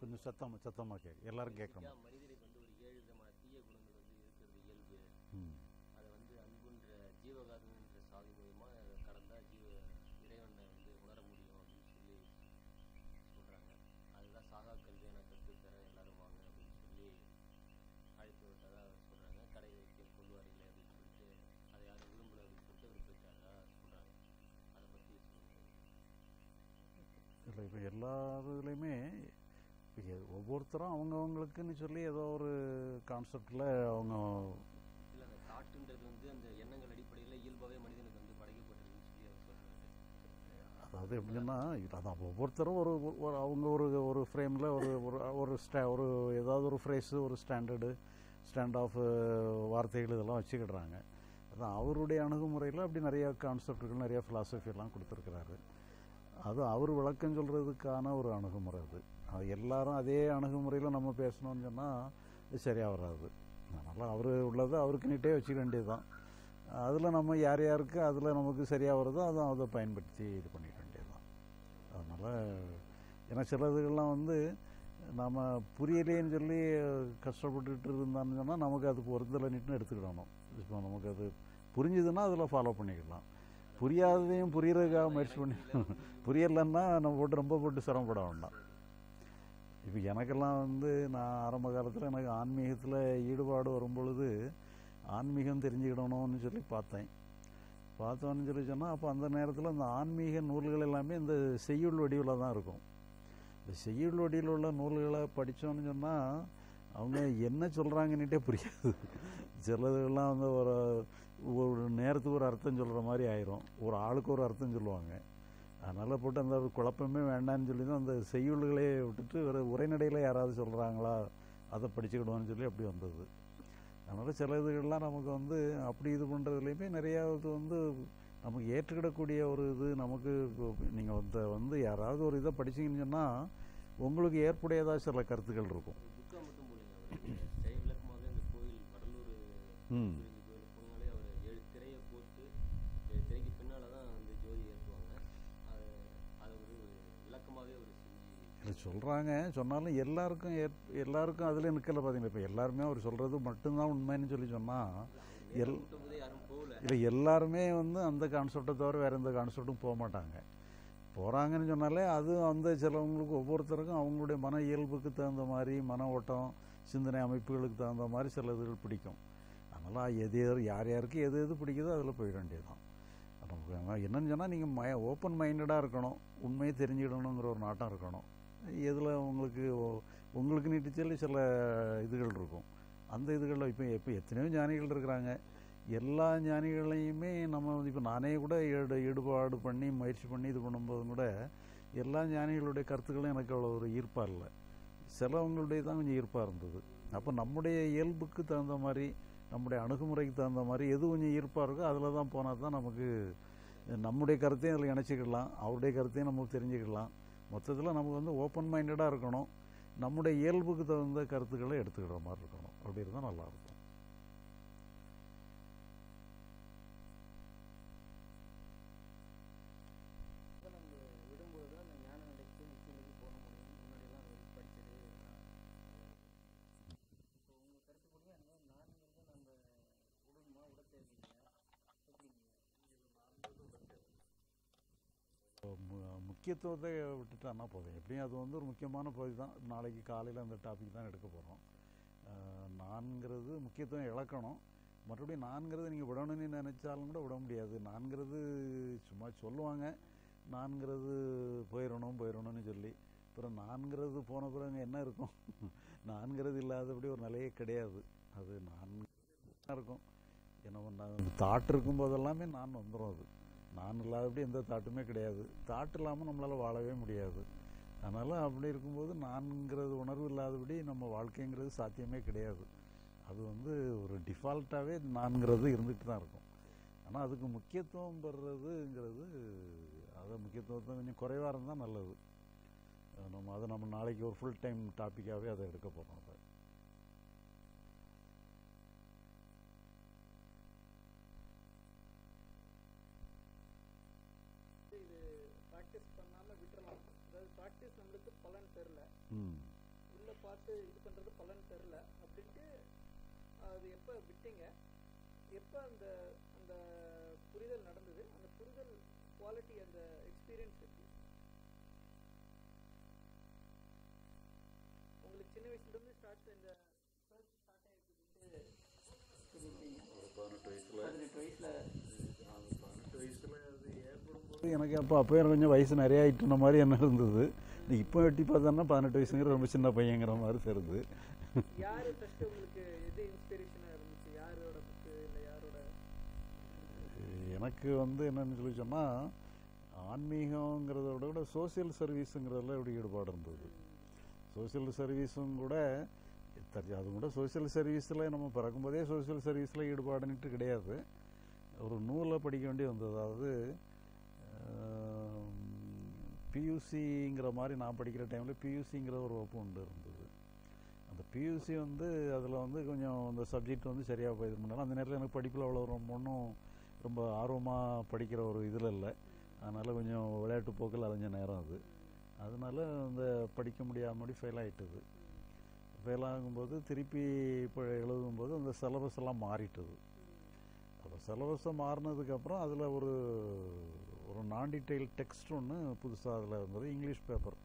கொஞ்சம் சத்தம் சத்தமாக கேட்க எல்லாரும் கேட்கணும். மனிதனுக்கு வந்து ஒரு ஏழு விதமான தீய குணங்கள் வந்து இருக்கிறது இயல்பு. அதை வந்து அன்புன்ற ஜீவகாரணன்ற சாவி மூலயமா கடந்தா ஜீவ இறைவனை வந்து உணர முடியும் அப்படின்னு சொல்லி சொல்றாங்க. அதுதான் சாகா கல்வியை நான் கற்றுத்தரேன் எல்லாரும் வாங்க அப்படின்னு சொல்லி அழைப்பு விட்டதா சொல்றாங்க. கடை வைக்க கொள்வாரில்லை அப்படின்னு சொல்லிட்டு அதை யாரும் விரும்பல அப்படின்னு சொல்லிட்டு அவர் போயிட்டாரா சொல்றாங்க. அதை பற்றி சொல்லுங்க. இல்லை இப்போ எல்லா இதுலேயுமே ஒவ்வொருத்தரும் அவங்கவுங்களுக்குன்னு சொல்லி ஏதோ ஒரு கான்செப்டில் அவங்க இல்லை அந்த தாட்டுன்றது வந்து அந்த எண்ணங்கள் அடிப்படையில் இயல்பாகவே மனிதனுக்கு வந்து படைக்கப்பட்டிருக்குன்னு சொல்லி அவர் சொல்றாரு. அதாவது எப்படின்னா அதான் ஒவ்வொருத்தரும் ஒரு ஒரு அவங்க ஒரு ஒரு ஃப்ரேமில் ஒரு ஒரு ஒரு ஸ்டா ஒரு ஏதாவது ஒரு ஃப்ரேஸு ஒரு ஸ்டாண்டர்டு ஸ்டாண்ட் ஆஃப் வார்த்தைகள் இதெல்லாம் வச்சுக்கிடுறாங்க. அதான் அவருடைய அணுகுமுறையில் அப்படி நிறைய கான்செப்டுகள் நிறைய எல்லாம் கொடுத்துருக்கிறாரு. அது அவர் விளக்கம் சொல்கிறதுக்கான ஒரு அணுகுமுறை அது. எல்லாரும் அதே அணுகுமுறையில் நம்ம பேசணும்னு சொன்னால் சரியாக வராது அதனால் அவர் உள்ளதை அவருக்கு நீட்டே வச்சுக்க வேண்டியது தான் அதில் நம்ம யார் யாருக்கு அதில் நமக்கு சரியாக வருதோ அதை அதை பயன்படுத்தி இது பண்ணிக்க வேண்டியது தான் அதனால் ஏன்னா சிலதுகள்லாம் வந்து நம்ம புரியலேன்னு சொல்லி கஷ்டப்பட்டுட்டு இருந்தான்னு சொன்னால் நமக்கு அது பொருந்தலை நீட்டுன்னு எடுத்துக்கிடணும். இப்போ நமக்கு அது புரிஞ்சுதுன்னா அதில் ஃபாலோ பண்ணிக்கலாம். புரியாததையும் புரியறதுக்காக முயற்சி பண்ணி புரியலைன்னா நம்ம போட்டு ரொம்ப போட்டு சிரமப்பட வேண்டாம். இப்போ எனக்கெல்லாம் வந்து நான் ஆரம்ப காலத்தில் எனக்கு ஆன்மீகத்தில் ஈடுபாடு வரும் பொழுது ஆன்மீகம் தெரிஞ்சுக்கிடணும்னு சொல்லி பார்த்தேன். பார்த்தோன்னு சொல்லி சொன்னால் அப்போ அந்த நேரத்தில் அந்த ஆன்மீக நூல்கள் எல்லாமே இந்த செய்யுள் வடிவில் தான் இருக்கும். இந்த செய்யுள் வடிவில் உள்ள நூல்களை படித்தோன்னு சொன்னால் அவங்க என்ன சொல்கிறாங்கன்னுட்டே புரியாது. சிலதுலாம் வந்து ஒரு ஒரு நேரத்துக்கு ஒரு அர்த்தம் சொல்கிற மாதிரி ஆயிரும். ஒரு ஆளுக்கு ஒரு அர்த்தம் சொல்லுவாங்க. அதனால் போட்டு அந்த குழப்பமே வேண்டாம்னு சொல்லி தான் அந்த செய்யுள்களே விட்டுட்டு ஒரு உரைநடையில் யாராவது சொல்கிறாங்களா அதை படிச்சுக்கிடுவோன்னு சொல்லி அப்படி வந்தது. அதனால் சில இதுகள்லாம் நமக்கு வந்து அப்படி இது பண்ணுறதுலையுமே நிறையா இது வந்து நமக்கு ஏற்றுக்கிடக்கூடிய ஒரு இது நமக்கு நீங்கள் வந்து வந்து யாராவது ஒரு இதை படிச்சீங்கன்னு சொன்னால் உங்களுக்கு ஏற்புடையதாக சில கருத்துக்கள் இருக்கும். ஒரு புக்கா மட்டும் போலீங்க அவர் ஜெய விளக்கமாக இந்த கோயில் வடலூர் ம் குறிஞ்சி கோயில் போனாலே அவர் ஏழு திரையை போட்டு ஏழு திரைக்கு பின்னால தான் வந்து ஜோதி ஏற்றுவாங்க அது அதை ஒரு விளக்கமாகவே ஒரு இது சொல்கிறாங்க சொன்னாலும் எல்லாருக்கும் ஏற் எல்லாருக்கும் அதில் நிற்கல பார்த்தீங்களா இப்போ எல்லாருமே அவர் சொல்கிறது மட்டும்தான் உண்மைன்னு சொல்லி சொன்னால் எல் இல்லை எல்லாருமே வந்து அந்த கான்செப்டை தவிர வேறு எந்த கான்செப்டும் போக மாட்டாங்க. போகிறாங்கன்னு சொன்னாலே அது அந்த சிலவங்களுக்கு ஒவ்வொருத்தருக்கும் அவங்களுடைய மன இயல்புக்கு தகுந்த மாதிரி மன ஓட்டம் சிந்தனை அமைப்புகளுக்கு தகுந்த மாதிரி சில இதுகள் பிடிக்கும். அதனால் எது எது யார் யாருக்கு எது எது பிடிக்குதோ அதில் போயிட வேண்டியதுதான். நமக்கு என்னன்னு சொன்னால் நீங்கள் மய ஓப்பன் மைண்டடாக இருக்கணும். உண்மையை தெரிஞ்சுக்கிடணுங்கிற ஒரு நாட்டம் இருக்கணும். எதில் உங்களுக்கு உங்களுக்கு நீட்டு சில இதுகள் இருக்கும். அந்த இதுகளில் இப்போ இப்போ எத்தனையோ ஞானிகள் இருக்கிறாங்க. எல்லா ஞானிகளையுமே நம்ம வந்து இப்போ நானே கூட ஈடு ஈடுபாடு பண்ணி முயற்சி பண்ணி இது பண்ணும்போதும் கூட எல்லா ஞானிகளுடைய கருத்துக்களும் எனக்கு அவ்வளோ ஒரு ஈர்ப்பாக இல்லை. சிலவங்களுடைய தான் கொஞ்சம் ஈர்ப்பாக இருந்தது. அப்போ நம்முடைய இயல்புக்கு தகுந்த மாதிரி நம்முடைய அணுகுமுறைக்கு தகுந்த மாதிரி எது கொஞ்சம் ஈர்ப்பாக இருக்கோ அதில் தான் போனால் தான் நமக்கு நம்முடைய கருத்தையும் அதில் இணைச்சிக்கிடலாம் அவருடைய கருத்தையும் நமக்கு தெரிஞ்சுக்கலாம். மொத்தத்தில் நமக்கு வந்து ஓப்பன் மைண்டடாக இருக்கணும். நம்முடைய இயல்புக்கு தகுந்த கருத்துக்களை எடுத்துக்கிற மாதிரி இருக்கணும். அப்படி இருந்தால் நல்லாயிருக்கும் இப்போ நம்ம விடும்போது தான் அந்த ஞான நிலைக்கு நிச்சயமைக்கு போக முடியும் முன்னாடியெல்லாம் அது வரைக்கும் படிச்சது இப்போ உங்கள் கருத்துப்படி அந்த நான்கிறது நம்ம விடணுமா விட தேவையில்லை எப்படிங்க மு- முக்கியத்துவத்தை விட்டுட்டான்னா போதும். எப்படியும் அது வந்து ஒரு முக்கியமான பகுதி தான். நாளைக்கு காலையில் அந்த டாபிக் தான் எடுக்க போகிறோம் நான்கிறது முக்கியத்துவம் இழக்கணும். மறுபடியும் நான்கிறது நீங்கள் விடணும்னு நினச்சாலும் கூட விட முடியாது. நான்கிறது சும்மா சொல்லுவாங்க. நான்கிறது போயிடணும் போயிடணும்னு சொல்லி. அப்புறம் நான்கிறது போன பிறகு என்ன இருக்கும்? நான்கிறது இல்லாதபடி ஒரு நிலையே கிடையாது. அது நான் இருக்கும். என்ன தாட் இருக்கும் போதெல்லாமே நான் வந்துடும் அது. நான் இல்லாதபடி எந்த தாட்டுமே கிடையாது. தாட் இல்லாமல் நம்மளால் வாழவே முடியாது. அதனால் அப்படி இருக்கும்போது நான்கிறது உணர்வு இல்லாதபடி நம்ம வாழ்க்கைங்கிறது சாத்தியமே கிடையாது. அது வந்து ஒரு டிஃபால்ட்டாகவே நான்கிறது இருந்துட்டு தான் இருக்கும். ஆனால் அதுக்கு முக்கியத்துவம் பெறுறதுங்கிறது அதை முக்கியத்துவத்தை கொஞ்சம் குறைவாக இருந்தால் நல்லது. நம்ம அதை நம்ம நாளைக்கு ஒரு ஃபுல் டைம் டாப்பிக்காகவே அதை எடுக்க போகிறோம் அதை. பார்த்து இது பண்றது பலன் தரல அப்படின்ட்டு அது எப்போ விட்டீங்க? எப்போ அந்த அந்த புரிதல் நடந்தது? அந்த புரிதல் குவாலிட்டி அந்த எக்ஸ்பீரியன்ஸ் எப்படி? உங்களுக்கு சின்ன வயசுல இருந்து ஸ்டார்ட் இந்த சர்ச் ஸ்டார்ட் ஆயிருக்கு சொல்லியிருக்கீங்க பதினெட்டு வயசில். பதினெட்டு வயசுல. பதினெட்டு வயசில் அது ஏற்படும் எனக்கு அப்போ அப்போ எனக்கு கொஞ்சம் வயசு நிறைய ஆயிட்டுன மாதிரி என்ன இருந்தது. இப்போ வெட்டி பார்த்தோன்னா பதினெட்டு வயசுங்கிற ரொம்ப சின்ன பையங்கிற மாதிரி யாரோட எனக்கு வந்து என்னன்னு சொல்லி சொன்னால் ஆன்மீகங்கிறத விட கூட சோசியல் சர்வீஸுங்கிறதுல எப்படி ஈடுபாடு இருந்தது. சோசியல் சர்வீஸும் கூட தரி- அது கூட சோசியல் சர்வீஸில் நம்ம பிறக்கும்போதே சோசியல் சர்வீஸில் ஈடுபாடுன்ட்டு கிடையாது. ஒரு நூலை படிக்க வேண்டி வந்தது. அதாவது பியூசிங்கிற மாதிரி நான் படிக்கிற டைமில் பியூசிங்கிற ஒரு வகுப்பு உண்டு இருந்தது. அந்த பியூசி வந்து அதில் வந்து கொஞ்சம் அந்த சப்ஜெக்ட் வந்து சரியாக போயிருந்தனால அந்த நேரத்தில் எனக்கு படிப்பில் அவ்வளோ ரொம்ப ஒன்றும் ரொம்ப ஆர்வமாக படிக்கிற ஒரு இதில் இல்லை. அதனால் கொஞ்சம் விளையாட்டு போக்கில் அலைஞ்ச நேரம் அது. அதனால அந்த படிக்க முடியாமடி ஃபெயில் ஆகிட்டது ஃபெயில் ஆகும்போது திருப்பி இப்போ எழுதும்போது அந்த சிலபஸ் எல்லாம் மாறிட்டது. அப்போ சிலபஸை மாறினதுக்கப்புறம் அதில் ஒரு ஒரு நான் டீட்டெயில் டெக்ஸ்ட் ஒன்று புதுசாக அதில் இருந்தது இங்கிலீஷ் பேப்பர்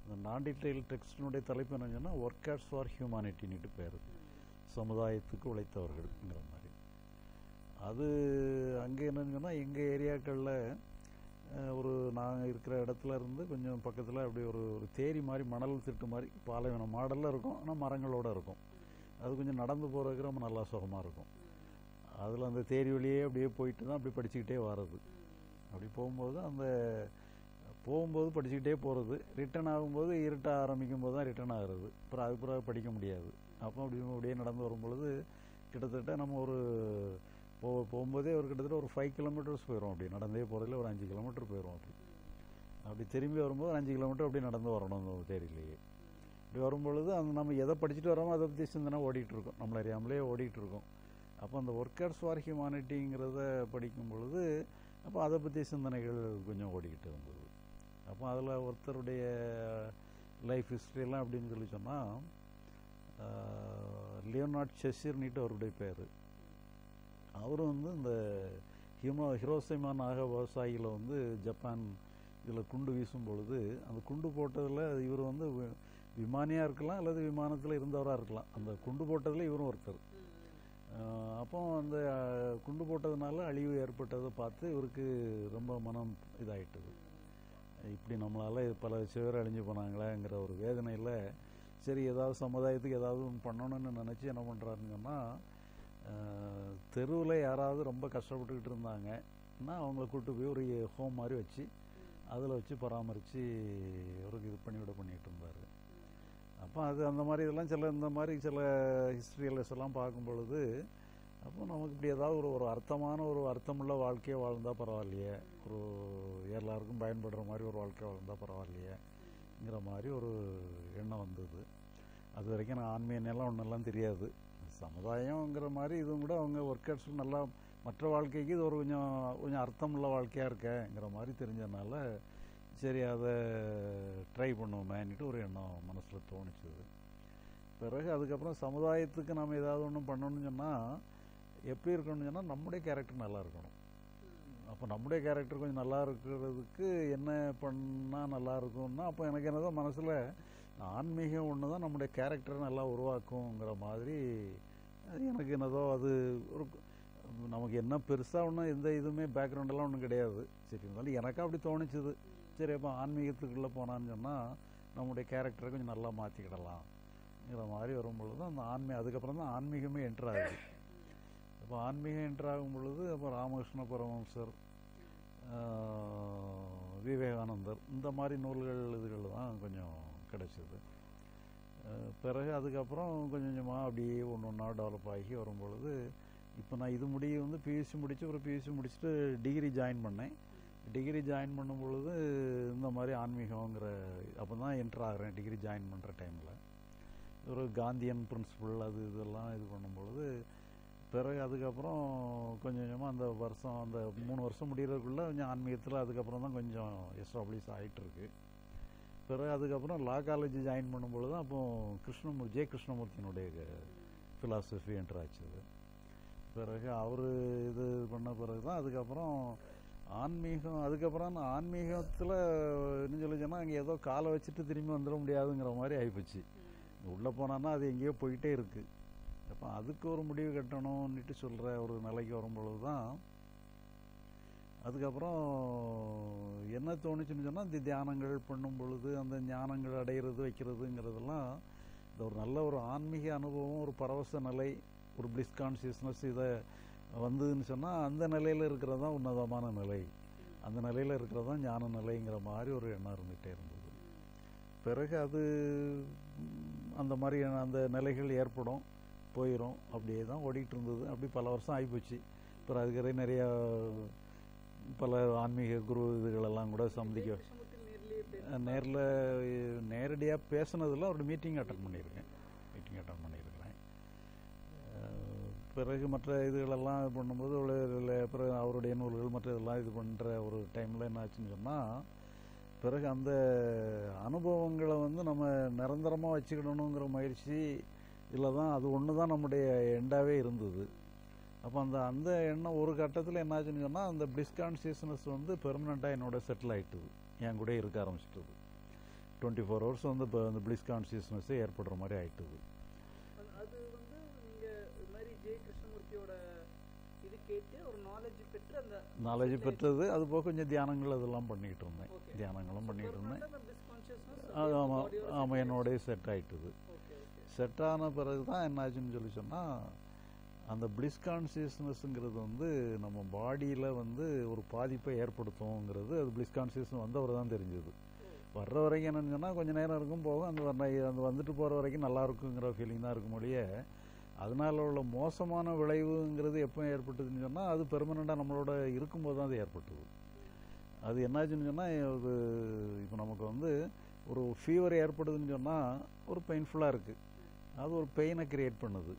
அந்த நான் டீட்டெயில் டெக்ஸ்டினுடைய தலைப்பு என்னன்னு சொன்னால் ஒர்க்கர்ஸ் ஃபார் ஹியூமானிட்டின்னுட்டு பேர். சமுதாயத்துக்கு உழைத்தவர்கள்ங்கிற மாதிரி. அது அங்கே என்னன்னு சொன்னால் எங்கள் ஏரியாக்களில் ஒரு நாங்கள் இருக்கிற இடத்துல இருந்து கொஞ்சம் பக்கத்தில் அப்படி ஒரு ஒரு தேரி மாதிரி மணல் திட்டு மாதிரி பாலைவனம் மாடலில் இருக்கும். ஆனால் மரங்களோட இருக்கும். அது கொஞ்சம் நடந்து போகிறதுக்கு ரொம்ப நல்லா சுகமாக இருக்கும். அதில் அந்த தேரி வழியே அப்படியே போயிட்டு தான் அப்படி படிச்சுக்கிட்டே வர்றது. அப்படி போகும்போது அந்த போகும்போது படிச்சுக்கிட்டே போகிறது ரிட்டர்ன் ஆகும்போது இருட்ட ஆரம்பிக்கும் போது தான் ரிட்டர்ன் ஆகுறது. அப்புறம் அதுக்கு பிறகு படிக்க முடியாது. அப்போ அப்படி அப்படியே நடந்து வரும்பொழுது கிட்டத்தட்ட நம்ம ஒரு போ போகும்போதே ஒரு கிட்டத்தட்ட ஒரு ஃபைவ் கிலோமீட்டர்ஸ் போயிடும் அப்படி. நடந்தே போகிறதுல ஒரு அஞ்சு கிலோமீட்டர் போயிடும் அப்படி. அப்படி திரும்பி வரும்போது அஞ்சு கிலோமீட்டர் அப்படி நடந்து வரணும் அந்த தேரிலேயே இப்படி வரும்பொழுது அந்த நம்ம எதை படிச்சுட்டு வரோமோ அதை பற்றி சிந்தனை ஓடிட்டுருக்கோம் நம்மளை அறியாமலே ஓடிட்டுருக்கோம் அப்போ அந்த ஒர்க்கர் ஃபார் ஹியூமானிட்டிங்கிறத படிக்கும் பொழுது அப்போ அதை பற்றி சிந்தனைகள் கொஞ்சம் ஓடிக்கிட்டு இருந்தது. அப்போ அதில் ஒருத்தருடைய லைஃப் ஹிஸ்ட்ரியெல்லாம் அப்படின்னு சொல்லி சொன்னால் லியோனார்ட் செஷிர்னிட்டு அவருடைய பேர். அவரும் வந்து இந்த ஹியூமோ ஹிரோசிமா நாக விவசாயிகளை வந்து ஜப்பான் இதில் குண்டு வீசும் பொழுது அந்த குண்டு போட்டதில் இவர் வந்து வி- இருக்கலாம் அல்லது விமானத்தில் இருந்தவராக இருக்கலாம். அந்த குண்டு போட்டதில் இவரும் ஒருத்தர். அப்போ அந்த குண்டு போட்டதுனால அழிவு ஏற்பட்டதை பார்த்து இவருக்கு ரொம்ப மனம் இதாகிட்டது இப்படி நம்மளால் பல சிவர் அழிஞ்சு போனாங்களேங்கிற ஒரு வேதனையில் சரி ஏதாவது சமுதாயத்துக்கு ஏதாவது ஒன்று பண்ணணும்னு நினச்சி என்ன பண்ணுறாருங்கன்னா தெருவில் யாராவது ரொம்ப கஷ்டப்பட்டுக்கிட்டு இருந்தாங்கன்னா அவங்கள கூட்டு போய் ஒரு ஹோம் மாதிரி வச்சு அதில் வச்சு பராமரித்து அவருக்கு இது பண்ணி விட பண்ணிகிட்டு இருந்தார். அப்போ அது அந்த மாதிரி இதெல்லாம் சில இந்த மாதிரி சில ஹிஸ்ட்ரியல்ஸ் எல்லாம் பார்க்கும் பொழுது அப்போ நமக்கு இப்படி ஏதாவது ஒரு ஒரு அர்த்தமான ஒரு அர்த்தமுள்ள வாழ்க்கையை வாழ்ந்தால் பரவாயில்லையே. ஒரு எல்லாருக்கும் பயன்படுற மாதிரி ஒரு வாழ்க்கை வாழ்ந்தால் பரவாயில்லையேங்கிற மாதிரி ஒரு எண்ணம் வந்தது. அது வரைக்கும் நான் ஆன்மீகனெல்லாம் ஒன்றெல்லாம் தெரியாது. சமுதாயங்கிற மாதிரி இதுவும் கூட அவங்க ஒர்க்கர்ஸ் நல்லா மற்ற வாழ்க்கைக்கு இது ஒரு கொஞ்சம் கொஞ்சம் அர்த்தமுள்ள வாழ்க்கையாக இருக்கேங்கிற மாதிரி தெரிஞ்சதுனால சரி அதை ட்ரை பண்ணுவோமேன்னுட்டு ஒரு எண்ணம் மனசில் தோணிச்சது. பிறகு அதுக்கப்புறம் சமுதாயத்துக்கு நம்ம ஏதாவது ஒன்று பண்ணணும்னு சொன்னால் எப்படி இருக்கணும்னு சொன்னால் நம்முடைய கேரக்டர் நல்லா இருக்கணும். அப்போ நம்முடைய கேரக்டர் கொஞ்சம் நல்லா இருக்கிறதுக்கு என்ன பண்ணால் நல்லா இருக்கும்னா அப்போ எனக்கு என்னதோ மனசில் ஆன்மீகம் ஒன்று தான் நம்முடைய கேரக்டரை நல்லா உருவாக்குங்கிற மாதிரி அது எனக்கு என்னதோ அது ஒரு நமக்கு என்ன பெருசாக ஒன்றும் எந்த இதுவுமே பேக்ரவுண்டெல்லாம் ஒன்றும் கிடையாது. சரி இருந்தாலும் எனக்கு அப்படி தோணிச்சது. சரி ஆன்மீகத்துக்குள்ளே போனான்னு சொன்னால் நம்முடைய கேரக்டரை கொஞ்சம் நல்லா மாற்றிக்கிடலாம்ங்கிற மாதிரி வரும்பொழுது அந்த ஆன்மீகம் அதுக்கப்புறம் தான் ஆன்மீகமே என்ட்ரு ஆகுது. அப்போ ஆன்மீகம் என்ட்ரு ஆகும் பொழுது அப்போ ராமகிருஷ்ண பரமஹம்சர் விவேகானந்தர் இந்த மாதிரி நூல்கள் இதுகள் தான் கொஞ்சம் கிடைச்சிது. பிறகு அதுக்கப்புறம் கொஞ்சம் கொஞ்சமாக அப்படியே ஒன்று ஒன்றா டெவலப் ஆகி வரும்பொழுது இப்போ நான் இது முடிய வந்து பிஎஸ்சி முடித்து ஒரு பிஎஸ்சி முடிச்சுட்டு டிகிரி ஜாயின் பண்ணேன். டிகிரி ஜாயின் பண்ணும் பொழுது இந்த மாதிரி ஆன்மீகங்கிற அப்போ தான் என்ட்ரு ஆகிறேன் டிகிரி ஜாயின் பண்ணுற டைமில் ஒரு காந்தியன் பிரின்சிபல் அது இதெல்லாம் இது பண்ணும்பொழுது பிறகு அதுக்கப்புறம் கொஞ்சம் கொஞ்சமாக அந்த வருஷம் அந்த மூணு வருஷம் முடிகிறதுக்குள்ளே கொஞ்சம் ஆன்மீகத்தில் அதுக்கப்புறம் தான் கொஞ்சம் எஸ்டாப்ளிஷ் ஆகிட்டுருக்கு பிறகு அதுக்கப்புறம் லா காலேஜ் ஜாயின் பண்ணும்பொழுது தான் அப்போ கிருஷ்ணமூர்த்தி ஜெய கிருஷ்ணமூர்த்தியினுடைய ஃபிலாசபி என்ட்ரு ஆச்சுது. பிறகு அவர் இது பண்ண பிறகு தான் அதுக்கப்புறம் ஆன்மீகம் அதுக்கப்புறம் நான் ஆன்மீகத்தில் என்ன சொல்லி சொன்னால் அங்கே ஏதோ காலை வச்சுட்டு திரும்பி வந்துட முடியாதுங்கிற மாதிரி ஆகிப்போச்சு உள்ளே போனான்னா அது எங்கேயோ போயிட்டே இருக்குது அப்போ அதுக்கு ஒரு முடிவு கட்டணும்னுட்டு சொல்கிற ஒரு நிலைக்கு வரும்பொழுது தான் அதுக்கப்புறம் என்ன தோணுச்சுன்னு சொன்னால் இந்த தியானங்கள் பண்ணும் பொழுது அந்த ஞானங்கள் அடையிறது வைக்கிறதுங்கிறதெல்லாம் இந்த ஒரு நல்ல ஒரு ஆன்மீக அனுபவம் ஒரு பரவச நிலை ஒரு பிளிஸ் கான்சியஸ்னஸ் இதை வந்ததுன்னு சொன்னால் அந்த நிலையில் இருக்கிறது தான் உன்னதமான நிலை. அந்த நிலையில் இருக்கிறது தான் ஞான நிலைங்கிற மாதிரி ஒரு எண்ணம் இருந்துகிட்டே இருந்தது. பிறகு அது அந்த மாதிரி அந்த நிலைகள் ஏற்படும் போயிடும் அப்படியே தான் ஓடிட்டு இருந்தது அப்படி பல வருஷம் ஆகிப்போச்சு அப்புறம் அதுக்கறே நிறைய பல ஆன்மீக குரு இதுகளெல்லாம் கூட சந்திக்க நேரில் நேரடியாக பேசுனதில் ஒரு மீட்டிங் அட்டன் பண்ணியிருக்கேன். பிறகு மற்ற இதுகளெல்லாம் இது பண்ணும்போது பிறகு அவருடைய நூல்கள் மற்ற இதெல்லாம் இது பண்ணுற ஒரு டைமில் என்ன ஆச்சுன்னு சொன்னால் பிறகு அந்த அனுபவங்களை வந்து நம்ம நிரந்தரமாக வச்சுக்கணுங்கிற முயற்சி இல்லை தான் அது ஒன்று தான் நம்முடைய எண்டாவே இருந்தது. அப்போ அந்த அந்த எண்ணம் ஒரு கட்டத்தில் என்னாச்சுன்னு சொன்னால் அந்த டிஸ்கான்சியஸ்னஸ் வந்து பெர்மனெண்ட்டாக என்னோட செட்டில் ஆகிட்டுது என் கூட இருக்க ஆரம்பிச்சிட்டது. டுவெண்ட்டி ஃபோர் ஹவர்ஸ் வந்து இப்போ அந்த பிளிஸ் கான்சியஸ்னஸ்ஸே ஏற்படுற மாதிரி ஆகிட்டுது நாலேஜ் பெற்றது அது போக கொஞ்சம் தியானங்கள் அதெல்லாம் பண்ணிக்கிட்டு இருந்தேன். தியானங்களும் பண்ணிக்கிட்டு இருந்தேன். அது ஆமாம் ஆமாம் என்னோடய செட் ஓகே செட் ஆன பிறகு தான் என்னாச்சுன்னு சொல்லி சொன்னால் அந்த பிளிஸ் கான்சியஸ்னஸ்ங்கிறது வந்து நம்ம பாடியில் வந்து ஒரு பாதிப்பை ஏற்படுத்தும்ங்கிறது அது பிளிஸ் கான்சியஸ்னஸ் வந்தவர் தான் தெரிஞ்சது. வர்ற வரைக்கும் என்னன்னு சொன்னால் கொஞ்சம் நேரம் இருக்கும் போகும் அந்த அந்த வந்துட்டு போகிற வரைக்கும் நல்லா இருக்குங்கிற ஃபீலிங் தான் இருக்கும் மொழியே அதனால உள்ள மோசமான விளைவுங்கிறது எப்போ ஏற்பட்டதுன்னு சொன்னால் அது பெர்மனெண்ட்டாக நம்மளோட இருக்கும்போது தான் அது ஏற்பட்டது. அது என்னாச்சுன்னு சொன்னால் அது இப்போ நமக்கு வந்து ஒரு ஃபீவர் ஏற்படுதுன்னு சொன்னால் ஒரு பெயின்ஃபுல்லாக இருக்குது அது ஒரு பெயினை கிரியேட் பண்ணுது.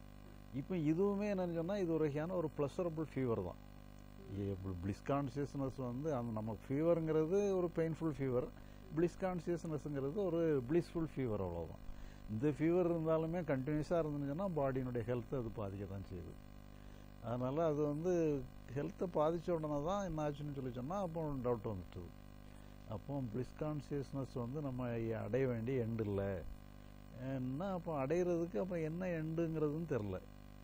இப்போ இதுவுமே என்னன்னு சொன்னால் இது ஒரு வகையான ஒரு ப்ளஸரபிள் ஃபீவர் தான். பிளிஸ் கான்சியஸ்னஸ் வந்து அந்த நம்ம ஃபீவருங்கிறது ஒரு பெயின்ஃபுல் ஃபீவர் பிளிஸ் கான்சியஸ்னஸ்ங்கிறது ஒரு பிளிஸ்ஃபுல் ஃபீவர் அவ்வளோதான் இந்த ஃபீவர் இருந்தாலுமே கண்டினியூஸாக இருந்துச்சுன்னா பாடியினுடைய ஹெல்த்தை அது பாதிக்க தான் செய்யுது. அதனால் அது வந்து ஹெல்த்தை பாதித்த உடனே தான் என்ன ஆச்சுன்னு சொல்லி சொன்னால் அப்போ டவுட் வந்துட்டுது அப்போ பிளிஸ் கான்சியஸ்னஸ் வந்து நம்ம அடைய வேண்டிய எண்டு இல்லை. என்ன அப்போ அடையிறதுக்கு அப்போ என்ன எண்டுங்கிறதுன்னு தெரில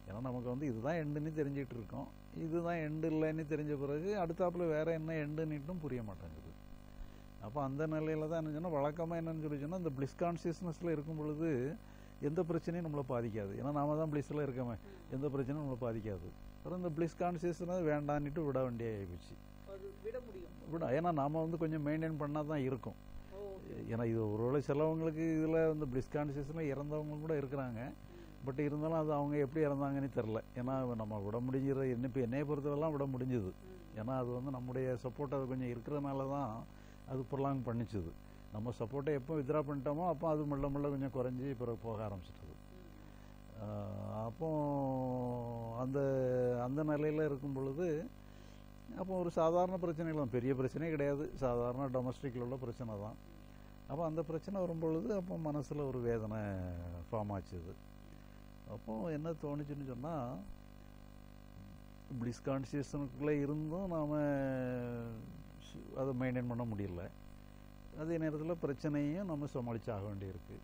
ஏன்னா நமக்கு வந்து இதுதான் எண்டுன்னு தெரிஞ்சிட்டு இருக்கோம். இதுதான் எண்டு இல்லைன்னு தெரிஞ்ச பிறகு அடுத்தாப்புல வேற என்ன எண்டுன்னுட்டும் புரிய மாட்டேங்குது. அப்போ அந்த நிலையில தான் என்ன சொன்னால் வழக்கமாக என்னன்னு சொல்லி சொன்னால் இந்த பிளிஸ் கான்சியஸ்னஸில் இருக்கும் பொழுது எந்த பிரச்சனையும் நம்மளை பாதிக்காது. ஏன்னா நாம தான் பிளிஸில் இருக்கோமே. எந்த பிரச்சனையும் நம்மளை பாதிக்காது. அப்புறம் இந்த பிளிஸ் கான்சியஸ்னஸ் வேண்டான்னுட்டு விட வேண்டிய ஆயிடுச்சு அது விட ஏன்னா நாம வந்து கொஞ்சம் மெயின்டைன் பண்ணால் தான் இருக்கும் ஏன்னா இது ஒருவேளை சிலவங்களுக்கு இதில் வந்து பிளிஸ் கான்சியஸில் இறந்தவங்க கூட இருக்கிறாங்க. பட் இருந்தாலும் அது அவங்க எப்படி இறந்தாங்கன்னு தெரில ஏன்னா நம்ம விட முடிஞ்சிற என்ன இப்போ என்னைய பொறுத்தவரெல்லாம் விட முடிஞ்சுது. ஏன்னா அது வந்து நம்முடைய சப்போர்ட் அது கொஞ்சம் இருக்கிறனால தான் அது ப்ரொலாங் பண்ணிச்சுது. நம்ம சப்போர்ட்டை எப்போ வித்ரா பண்ணிட்டோமோ அப்போ அது மெல்ல மெல்ல கொஞ்சம் குறைஞ்சி பிறகு போக ஆரம்பிச்சிட்டது. அப்போ அந்த அந்த நிலையில் இருக்கும் பொழுது அப்போ ஒரு சாதாரண பிரச்சனைகள் தான் பெரிய பிரச்சனையே கிடையாது. சாதாரண டொமஸ்டிக்கில் உள்ள பிரச்சனை தான். அப்போ அந்த பிரச்சனை வரும்பொழுது அப்போ மனசில் ஒரு வேதனை ஃபார்ம் ஆச்சுது. அப்போ என்ன தோணுச்சுன்னு சொன்னால் பிளிஸ் கான்சியஸ்னுக்குள்ளே இருந்தும் நாம் அதை மெயின்டைன் பண்ண முடியல. அதே நேரத்தில் பிரச்சனையும் நம்ம சமாளிச்சாக வேண்டியிருக்கு.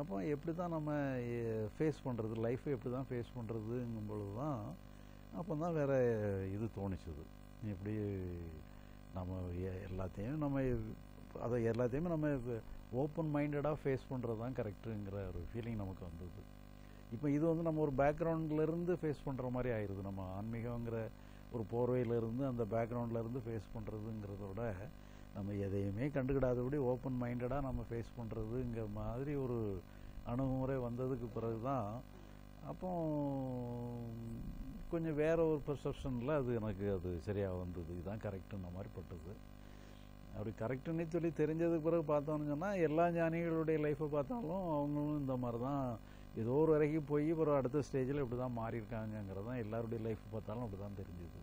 அப்போ எப்படி தான் நம்ம ஃபேஸ் பண்ணுறது லைஃப்பை எப்படி தான் ஃபேஸ் பண்ணுறதுங்கும் பொழுது தான் அப்போ தான் வேறு இது தோணுச்சுது. எப்படி நம்ம எல்லாத்தையும் நம்ம அதை எல்லாத்தையுமே நம்ம ஓப்பன் மைண்டடாக ஃபேஸ் பண்ணுறது தான் கரெக்டுங்கிற ஒரு ஃபீலிங் நமக்கு வந்தது. இப்போ இது வந்து நம்ம ஒரு பேக்ரவுண்ட்லேருந்து ஃபேஸ் பண்ணுற மாதிரி ஆயிடுது நம்ம ஆன்மீகங்கிற ஒரு போர்வையிலிருந்து அந்த பேக்ரவுண்ட்லேருந்து ஃபேஸ் பண்ணுறதுங்கிறத விட நம்ம எதையுமே கண்டுக்கிடாதபடி ஓப்பன் மைண்டடாக நம்ம ஃபேஸ் பண்ணுறதுங்கிற மாதிரி ஒரு அணுகுமுறை வந்ததுக்கு பிறகு தான் அப்போ கொஞ்சம் வேற ஒரு பெர்செப்ஷனில் அது எனக்கு அது சரியாக வந்தது. இதுதான் கரெக்டுன்ற மாதிரி பட்டது. அப்படி கரெக்டுன்னு சொல்லி தெரிஞ்சதுக்கு பிறகு பார்த்தோம்னு சொன்னால் எல்லா ஞானிகளுடைய லைஃப்பை பார்த்தாலும் அவங்களும் இந்த மாதிரி தான் ஏதோ ஒரு வரைக்கும் போய் அப்புறம் அடுத்த ஸ்டேஜில் இப்படி தான் மாறியிருக்காங்கங்கிறது தான் எல்லாருடைய லைஃப் பார்த்தாலும் அப்படி தான் தெரிஞ்சுது.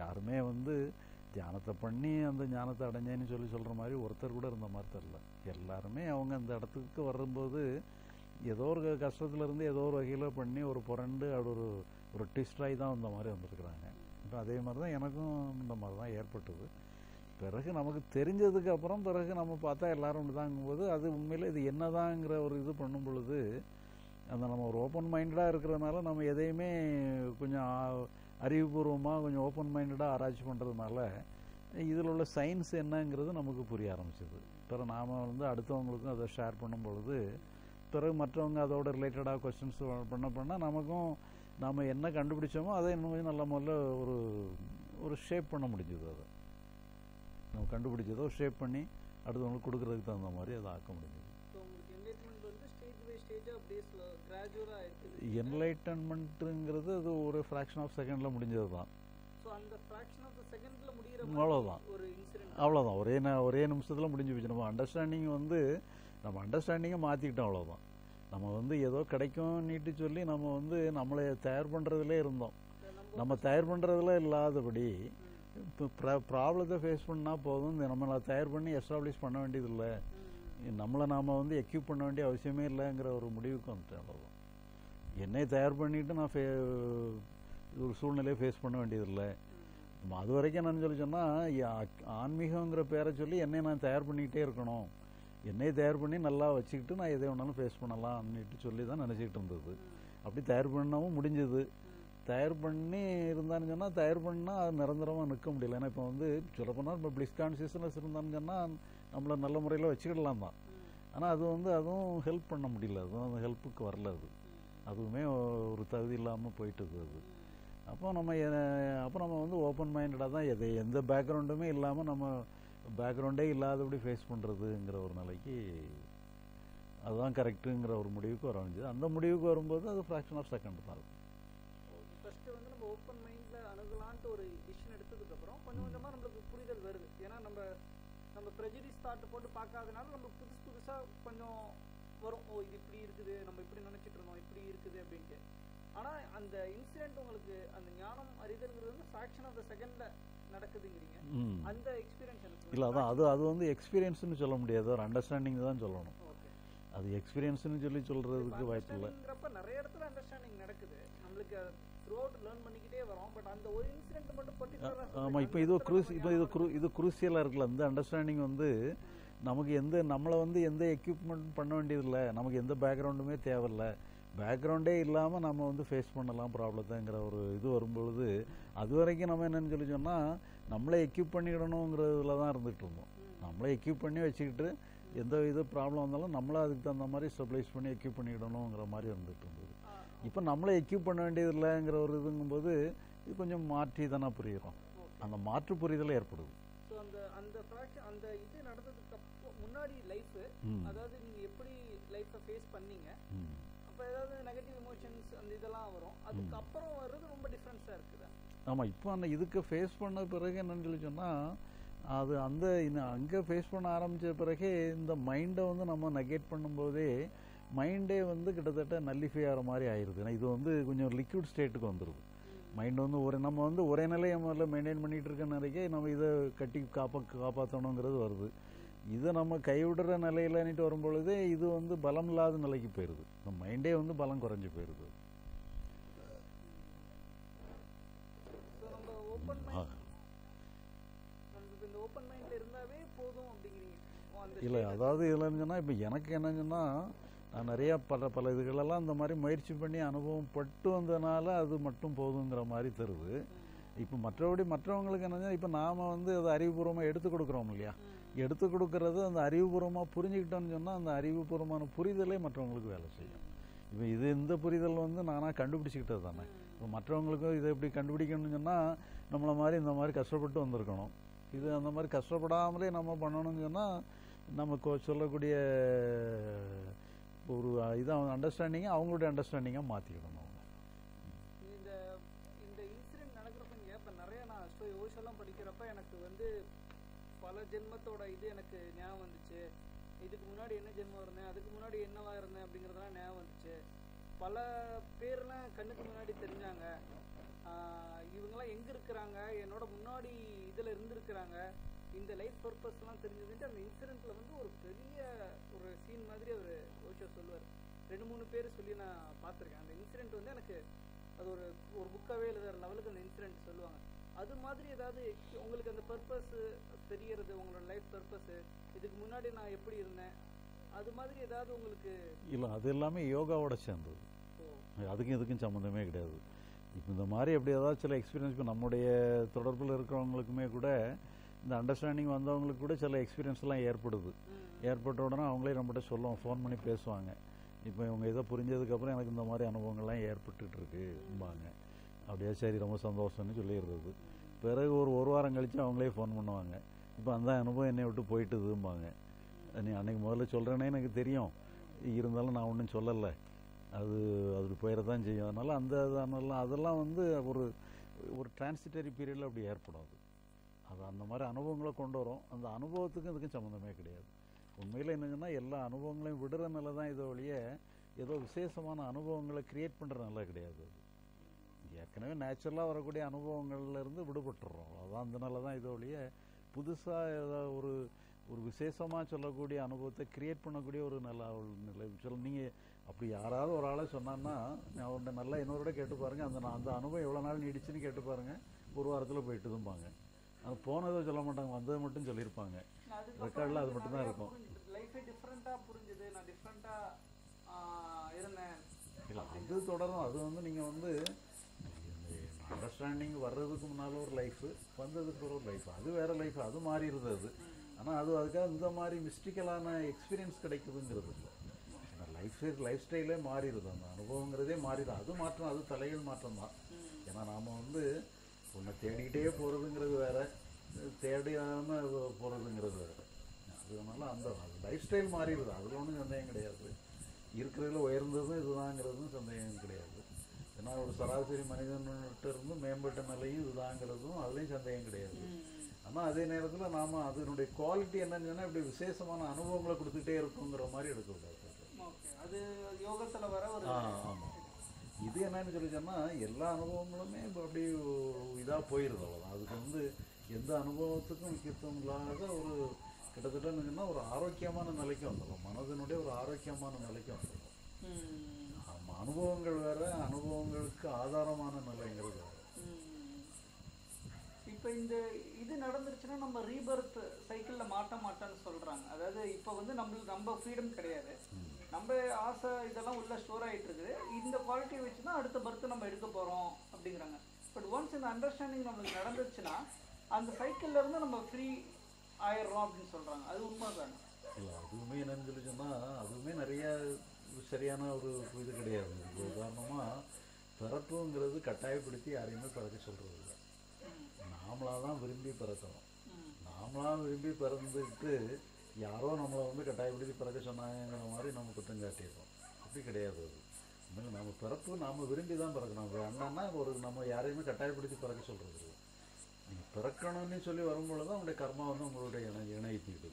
யாருமே வந்து தியானத்தை பண்ணி அந்த ஞானத்தை அடைஞ்சேன்னு சொல்லி சொல்கிற மாதிரி ஒருத்தர் கூட இருந்த மாதிரி தெரில எல்லாருமே அவங்க அந்த இடத்துக்கு வரும்போது ஏதோ ஒரு கஷ்டத்துலேருந்து ஏதோ ஒரு வகையில் பண்ணி ஒரு புரண்டு அப்படி ஒரு ஒரு டிஸ்ட்ராய் தான் வந்த மாதிரி வந்திருக்கிறாங்க. இப்போ அதே மாதிரி தான் எனக்கும் இந்த மாதிரி தான் ஏற்பட்டது. பிறகு நமக்கு தெரிஞ்சதுக்கு அப்புறம் பிறகு நம்ம பார்த்தா எல்லாரும் தாங்கும்போது அது உண்மையில் இது என்னதாங்கிற ஒரு இது பண்ணும் பொழுது அந்த நம்ம ஒரு ஓப்பன் மைண்டடாக இருக்கிறதுனால நம்ம எதையுமே கொஞ்சம் அறிவுபூர்வமாக கொஞ்சம் ஓப்பன் மைண்டடாக ஆராய்ச்சி பண்ணுறதுனால இதில் உள்ள சயின்ஸ் என்னங்கிறது நமக்கு புரிய ஆரம்பிச்சது. பிறகு நாம் வந்து அடுத்தவங்களுக்கும் அதை ஷேர் பண்ணும் பொழுது பிறகு மற்றவங்க அதோட ரிலேட்டடாக கொஸ்டின்ஸ் பண்ண பண்ண நமக்கும் நாம் என்ன கண்டுபிடிச்சோமோ அதை இன்னும் கொஞ்சம் நல்ல முதல்ல ஒரு ஒரு ஷேப் பண்ண முடிஞ்சது அதை. நம்ம கண்டுபிடிச்சதோ ஷேப் பண்ணி அடுத்தவங்களுக்கு கொடுக்குறதுக்கு தகுந்த மாதிரி அதை ஆக்க முடிஞ்சது ஸோ உங்களுக்கு என்லைட்மெண்ட் வந்து ஸ்டேஜ் பை ஸ்டேஜாக அப்படியே ஸ்லோ கிராஜுவலாக இருக்குது என்லைட்டன்மெண்ட்டுங்கிறது அது ஒரு ஃப்ராக்ஷன் ஆஃப் செகண்டில் முடிஞ்சது தான் இன்சிடென்ட் அவ்வளோதான் ஒரே ந ஒரே நிமிஷத்தில் முடிஞ்சு போச்சு. நம்ம அண்டர்ஸ்டாண்டிங் வந்து நம்ம அண்டர்ஸ்டாண்டிங்கை மாற்றிக்கிட்டோம் அவ்வளோதான் நம்ம வந்து ஏதோ கிடைக்கும்னுட்டு சொல்லி நம்ம வந்து நம்மளை தயார் பண்ணுறதுலே இருந்தோம். நம்ம தயார் பண்ணுறதுல இல்லாதபடி இப்போ ப்ராப்ளத்தை ஃபேஸ் பண்ணால் போதும். இந்த நம்மளை தயார் பண்ணி எஸ்டாப்ளிஷ் பண்ண வேண்டியதில்லை. நம்மளை நாம் வந்து எக்யூப் பண்ண வேண்டிய அவசியமே இல்லைங்கிற ஒரு முடிவுக்கு வந்துட்டேன் அவ்வளோதான் என்னை தயார் பண்ணிட்டு நான் ஃபே ஒரு சூழ்நிலையை ஃபேஸ் பண்ண வேண்டியதில்லை. நம்ம அது வரைக்கும் நான் சொல்லி சொன்னால் ஆன்மீகங்கிற பேரை சொல்லி என்னை நான் தயார் பண்ணிக்கிட்டே இருக்கணும். என்னை தயார் பண்ணி நல்லா வச்சுக்கிட்டு நான் எதை வேணாலும் ஃபேஸ் பண்ணலாம்னுட்டு சொல்லி தான் நினச்சிக்கிட்டு இருந்தது. அப்படி தயார் பண்ணவும் முடிஞ்சது. தயார் பண்ணி இருந்தான்னு சொன்னால் தயார் பண்ணால் அது நிரந்தரமாக நிற்க முடியல. ஏன்னா இப்போ வந்து சொல்லப்போனால் இப்போ பிளிஸ் கான்சியஸ்னஸ் இருந்தான்னு சொன்னால் நம்மளை நல்ல முறையில் வச்சுக்கிடலாம் தான் ஆனால் அது வந்து அதுவும் ஹெல்ப் பண்ண முடியல. அதுவும் அந்த ஹெல்ப்புக்கு வரல அது. அதுவுமே ஒரு தகுதி இல்லாமல் போயிட்டுது அது. அப்போ நம்ம அப்போ நம்ம வந்து ஓப்பன் மைண்டடாக தான் எதை எந்த பேக்ரவுண்டுமே இல்லாமல் நம்ம பேக்ரவுண்டே இல்லாதபடி ஃபேஸ் பண்ணுறதுங்கிற ஒரு நிலைக்கு அதுதான் கரெக்டுங்கிற ஒரு முடிவுக்கு வர வேண்டியது. அந்த முடிவுக்கு வரும்போது அது ஃப்ராக்ஷன் ஆஃப் செகண்ட் தான். அந்த இன்சிடென்ட் உங்களுக்கு அந்த ஞானம் அறிதல்ங்கிறது வந்து ஃபிராக்ஷன் ஆஃப் த செகண்ட்ல நடக்குதுங்கிறீங்க. அந்த எக்ஸ்பீரியன்ஸ் எனக்கு இல்லை அதான் அது அது வந்து எக்ஸ்பீரியன்ஸ்னு சொல்ல முடியாது. ஒரு அண்டர்ஸ்டாண்டிங் தான் சொல்லணும். அது எக்ஸ்பீரியன்ஸ்னு சொல்லி சொல்கிறதுக்கு வாய்ப்பு இல்லை. அண்டர்ஸ்டாண்டிங்கிறப்ப நிறைய இடத்துல அண்டர்ஸ்டாண்டிங் நடக்குது. நம்மளுக்கு த்ரூ அவுட் லேர்ன் பண்ணிக்கிட்டே வரோம். பட் அந்த ஒரு இன்சிடென்ட் மட்டும் பர்டிகுலரா ஆமாம் இப்போ இது குரூஸ் இப்போ இது குரு இது குரூசியலாக இருக்குல்ல. இந்த அண்டர்ஸ்டாண்டிங் வந்து நமக்கு எந்த நம்மளை வந்து எந்த எக்யூப்மெண்ட் பண்ண வேண்டியதில்லை. நமக்கு எந்த பேக்ரவுண்டுமே தேவையில்ல. பேக்ரவுண்டே இல்லாமல் நம்ம வந்து ஃபேஸ் பண்ணலாம் ப்ராப்ளத்தைங்கிற ஒரு இது வரும்பொழுது அது வரைக்கும் நம்ம என்னன்னு சொல்லி சொன்னால் நம்மளை எக்யூப் பண்ணிக்கிடணுங்கிறதுல தான் இருந்துகிட்டு இருந்தோம். நம்மளை எக்யூப் பண்ணி வச்சுக்கிட்டு எந்த இது ப்ராப்ளம் வந்தாலும் நம்மளை அதுக்கு தகுந்த மாதிரி ஸ்டெபிளைஸ் பண்ணி எக்யூப் பண்ணிக்கிடணுங்கிற மாதிரி இருந்துகிட்டு இருந்தது. இப்போ நம்மளை எக்யூப் பண்ண வேண்டியதில்லைங்கிற ஒரு இதுங்கும்போது இது கொஞ்சம் மாற்றி தானே புரியுறோம். அந்த மாற்று புரிதல் ஏற்படுது. அந்த அந்த ஃப்ராக்ஷன் அந்த இது நடந்ததுக்கு அப்புறம் முன்னாடி லைஃப். அதாவது நீங்க எப்படி லைஃப்பை ஃபேஸ் பண்ணீங்க இப்போ ஏதாவது நெகட்டிவ் எமோஷன்ஸ் அந்த இதெல்லாம் வரும். அதுக்கு அப்புறம் வர்றது ரொம்ப டிஃப்ரென்ஸாக இருக்குது. ஆமாம் இப்போ அந்த இதுக்கு ஃபேஸ் பண்ண பிறகு என்னன்னு சொல்லி சொன்னால் அது அந்த அங்கே ஃபேஸ் பண்ண ஆரம்பித்த பிறகே இந்த மைண்டை வந்து நம்ம நெகேட் பண்ணும்போதே மைண்டே வந்து கிட்டத்தட்ட நல்லிஃபை ஆகிற மாதிரி ஆயிடுது ஏன்னா இது வந்து கொஞ்சம் லிக்விட் ஸ்டேட்டுக்கு வந்துடுது மைண்ட் வந்து ஒரு நம்ம வந்து ஒரே நிலையை முதல்ல மெயின்டைன் பண்ணிகிட்டு இருக்க நிறைய நம்ம இதை கட்டி காப்பா காப்பாற்றணுங்கிறது வருது. இதை நம்ம கைவிடுற நிலையிலன்னுட்டு வரும்பொழுதே இது வந்து பலம் இல்லாத நிலைக்கு போயிடுது இந்த மைண்டே வந்து பலம் குறைஞ்சு போயிடுது இல்லை அதாவது இதில் என்னன்னா இப்போ எனக்கு என்னங்கன்னா நான் நிறையா பல பல இதுகளெல்லாம் இந்த மாதிரி முயற்சி பண்ணி அனுபவம் பட்டு வந்ததுனால அது மட்டும் போதுங்கிற மாதிரி தருது. இப்போ மற்றபடி மற்றவங்களுக்கு என்னன்னா இப்போ நாம் வந்து அதை அறிவுபூர்வமாக எடுத்து கொடுக்குறோம் இல்லையா? எடுத்து கொடுக்கறது அந்த அறிவுபூர்வமாக புரிஞ்சுக்கிட்டோன்னு சொன்னால் அந்த அறிவுபூர்வமான புரிதலே மற்றவங்களுக்கு வேலை செய்யும். இப்போ இது இந்த புரிதல் வந்து நானாக கண்டுபிடிச்சிக்கிட்டது தானே. இப்போ மற்றவங்களுக்கும் இதை எப்படி கண்டுபிடிக்கணும்னு சொன்னால் நம்மளை மாதிரி இந்த மாதிரி கஷ்டப்பட்டு வந்திருக்கணும். இது அந்த மாதிரி கஷ்டப்படாமலே நம்ம பண்ணணும்னு சொன்னால் நமக்கு சொல்லக்கூடிய ஒரு இதான் அண்டர்ஸ்டாண்டிங்கை அவங்களுடைய அண்டர்ஸ்டாண்டிங்காக மாற்றிக்கணும் இது எனக்கு ஞாபகம் வந்துச்சு. இதுக்கு முன்னாடி என்ன ஜென்மம் இருந்தேன் அதுக்கு முன்னாடி என்னவா இருந்தேன் அப்படிங்கறதெல்லாம் ஞாபகம் வந்துச்சு. பல பேர்லாம் கண்ணுக்கு முன்னாடி தெரிஞ்சாங்க. இவங்கெல்லாம் எங்க இருக்கிறாங்க? என்னோட முன்னாடி இதுல இருந்திருக்கிறாங்க. இந்த லைஃப் பர்பஸ்லாம் தெரிஞ்சதுன்ட்டு அந்த இன்சிடென்ட்ல வந்து ஒரு பெரிய ஒரு சீன் மாதிரி அவர் ஓஷோ சொல்லுவார். ரெண்டு மூணு பேர் சொல்லி நான் பார்த்துருக்கேன். அந்த இன்சிடென்ட் வந்து எனக்கு அது ஒரு ஒரு புக்காவே எழுதுற லெவலுக்கு அந்த இன்சிடென்ட் சொல்லுவாங்க. அது மாதிரி ஏதாவது உங்களுக்கு அந்த பர்பஸ் தெரியறது உங்களோட லைஃப் பர்பஸ் இதுக்கு முன்னாடி நான் எப்படி இருந்தேன்? அது மாதிரி ஏதாவது உங்களுக்கு இல்லை அது எல்லாமே யோகாவோட சேர்ந்தது. அதுக்கும் இதுக்கும் சம்மந்தமே கிடையாது. இப்போ இந்த மாதிரி எப்படி ஏதாவது சில எக்ஸ்பீரியன்ஸ் இப்போ நம்முடைய தொடர்பில் இருக்கிறவங்களுக்குமே கூட இந்த அண்டர்ஸ்டாண்டிங் வந்தவங்களுக்கு கூட சில எக்ஸ்பீரியன்ஸ்லாம் ஏற்படுது. ஏற்பட்ட உடனே அவங்களே நம்மகிட்ட சொல்லுவோம் ஃபோன் பண்ணி பேசுவாங்க. இப்போ இவங்க இதை புரிஞ்சதுக்கப்புறம் எனக்கு இந்த மாதிரி அனுபவங்கள்லாம் ஏற்பட்டுட்டு இருக்கும்பாங்க அப்படியே சரி ரொம்ப சந்தோஷம்னு சொல்லிடுறது பிறகு ஒரு ஒரு வாரம் கழித்து அவங்களே ஃபோன் பண்ணுவாங்க. இப்போ அந்த அனுபவம் என்னை விட்டு போயிட்டுதும்பாங்க. நீ அன்னைக்கு முதல்ல சொல்கிறேனே எனக்கு தெரியும். இருந்தாலும் நான் ஒன்றும் சொல்லலை. அது அது போயிடத்தான் செய்யும். அதனால் அந்த அதெல்லாம் அதெல்லாம் வந்து ஒரு ஒரு டிரான்சிட்டரி பீரியடில் அப்படி ஏற்படாது. அது அந்த மாதிரி அனுபவங்களை கொண்டு வரும். அந்த அனுபவத்துக்கும் இதுக்கும் சம்மந்தமே கிடையாது. உண்மையில் என்னங்கன்னா எல்லா அனுபவங்களையும் விடுறதுனால தான் இதை வழியே ஏதோ விசேஷமான அனுபவங்களை க்ரியேட் பண்ணுறதுனால கிடையாது அது. ஏற்கனவே நேச்சுரலாக வரக்கூடிய அனுபவங்கள்ல இருந்து விடுபட்டுறோம். அதான் அதனால தான் இதை ஒழிய புதுசாக ஏதாவது ஒரு ஒரு விசேஷமாக சொல்லக்கூடிய அனுபவத்தை கிரியேட் பண்ணக்கூடிய ஒரு நல்ல நிலை. சொல்ல நீங்கள் அப்படி யாராவது ஒரு ஆளை சொன்னான்னா நான் அவன்கிட்ட நல்லா இன்னொரு கேட்டு பாருங்க. அந்த அந்த அனுபவம் எவ்வளோ நாள் நீடிச்சுன்னு கேட்டு பாருங்க. ஒரு வாரத்தில் போயிட்டுதும்பாங்க. அது போனதை சொல்ல மாட்டாங்க வந்ததை மட்டும் சொல்லியிருப்பாங்க. ரெக்கார்டில் அது மட்டும்தான் இருக்கும். லைஃபே டிஃப்ரெண்டா புரிஞ்சுது. நான் டிஃப்ரெண்டா இருந்தேன். இல்லை அது தொடரும். அது வந்து நீங்கள் வந்து அண்டர்ஸ்டாண்டிங் வர்றதுக்கு முன்னால் ஒரு லைஃப் வந்ததுக்கு ஒரு லைஃப் அது வேறு லைஃப் அது மாறிடுது அது. ஆனால் அது அதுக்காக இந்த மாதிரி மிஸ்டிக்கலான எக்ஸ்பீரியன்ஸ் கிடைக்குதுங்கிறது இல்லை. லைஃப் லைஃப் ஸ்டைலே மாறிடுது. அந்த அனுபவங்கிறதே மாறிடும் அது மாற்றம் அது தலைகள் மாற்றம் தான் ஏன்னா நாம் வந்து உன்னை தேடிக்கிட்டே போகிறதுங்கிறது வேறு தேடியாமல் போகிறதுங்கிறது வேறு. அதனால அந்த லைஃப் ஸ்டைல் மாறிடுது. அதில் ஒன்றும் சந்தேகம் கிடையாது. இருக்கிறதுல உயர்ந்ததும் இதுதாங்கிறதும் சந்தேகம் கிடையாது. ஏன்னா ஒரு சராசரி மனிதன்கிட்ட இருந்து மேம்பட்ட நிலையும் இதுதாங்கிறதும் அதுலேயும் சந்தேகம் கிடையாது. ஆனால் அதே நேரத்தில் நாம் அதனுடைய குவாலிட்டி என்னன்னு சொன்னால் இப்படி விசேஷமான அனுபவங்களை கொடுத்துட்டே இருக்குங்கிற மாதிரி எடுக்கக்கூடாது அது யோகத்துல வர ஒரு ஆமாம் இது என்னன்னு சொல்லி சொன்னால் எல்லா அனுபவங்களுமே இப்போ அப்படி இதாக போயிடுது அவ்வளோதான் அதுக்கு வந்து எந்த அனுபவத்துக்கும் முக்கியத்துவம் இல்லாத ஒரு கிட்டத்தட்ட என்னன்னா ஒரு ஆரோக்கியமான நிலைக்கு வந்துடும் மனதினுடைய ஒரு ஆரோக்கியமான நிலைக்கு வந்துடும் அனுபவங்கள் வேற அனுபவங்களுக்கு ஆதாரமான நிலைங்கிறது வேற. இப்ப இந்த இது நடந்துருச்சுன்னா நம்ம ரீபர்த் சைக்கிள்ல மாட்ட மாட்டோம்னு சொல்றாங்க. அதாவது இப்ப வந்து நம்மளுக்கு நம்ம ஃப்ரீடம் கிடையாது. நம்ம ஆசை இதெல்லாம் உள்ள ஸ்டோர் ஆயிட்டு இருக்குது. இந்த குவாலிட்டியை வச்சு தான் அடுத்த பர்த் நம்ம எடுக்க போறோம் அப்படிங்கிறாங்க. பட் ஒன்ஸ் இந்த அண்டர்ஸ்டாண்டிங் நம்மளுக்கு நடந்துச்சுன்னா அந்த சைக்கிள்ல இருந்து நம்ம ஃப்ரீ ஆயிடுறோம் அப்படின்னு சொல்றாங்க. அது உண்மைதானே? இல்லை அதுவுமே என்னன்னு சொல்லி சொன்னால் அதுவுமே நிறைய சரியான ஒரு இது கிடையாது. இப்போ உதாரணமாக பிறப்புங்கிறது கட்டாயப்படுத்தி யாரையுமே பிறக்க சொல்கிறது இல்லை நாமளாக தான் விரும்பி பிறக்கணும் நாமளாக விரும்பி பிறந்துட்டு யாரோ நம்மளை வந்து கட்டாயப்படுத்தி பிறக்க சொன்னாங்கிற மாதிரி நம்ம குற்றம் காட்டிடுறோம் அப்படி கிடையாது அது. நம்ம பிறப்பு நாம் விரும்பி தான் பிறக்கணும். அது அண்ணன்னா ஒரு நம்ம யாரையுமே கட்டாயப்படுத்தி பிறக்க சொல்கிறது இல்லை நீங்கள் பிறக்கணும்னு சொல்லி வரும்பொழுது தான் உங்களுடைய கர்மா வந்து உங்களுடைய இணை இணைத்திடுது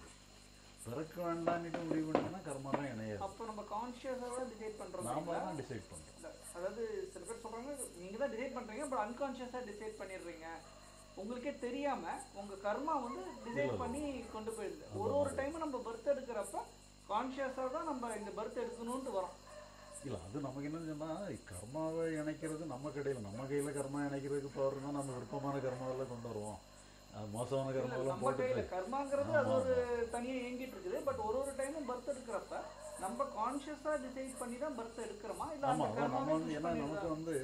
பிறக்க வேண்டாம்னுட்டு முடிவு பண்ணிங்கன்னா கர்மா தான் இணையாது. அப்போ நம்ம கான்ஷியஸாக டிசைட் பண்றோம் நாம தான் டிசைட் பண்ணுறோம் அதாவது சில பேர் சொல்றாங்க நீங்க தான் டிசைட் பண்றீங்க பட் அன்கான்ஷியஸா டிசைட் பண்ணிடுறீங்க. உங்களுக்கே தெரியாம உங்க கர்மா வந்து டிசைட் பண்ணி கொண்டு போயிடுது ஒரு ஒரு டைம் நம்ம பர்த் எடுக்கிறப்ப கான்ஷியஸா தான் நம்ம இந்த பர்த் எடுக்கணும்னு வரோம். இல்லை அது நமக்கு என்னன்னு சொன்னால் கர்மாவை இணைக்கிறது நம்ம கையில் நம்ம கையில் கர்மா இணைக்கிறதுக்கு இருந்தால் நம்ம விருப்பமான கர்மாவெல்லாம் கொண்டு வருவோம். மோசமான கையில போட்டுட்டு கர்மாங்கிறது அது ஒரு தனியா இயங்கிட்டு இருக்குது. பட் ஒரு ஒரு டைமும் பர்த் எடுக்கிறப்ப நம்ம கான்ஷியஸா டிசைட் பண்ணி தான் பர்த் எடுக்கிறோமா? இல்ல ஆமாம் நம்ம வந்து ஏன்னா? நமக்கு வந்து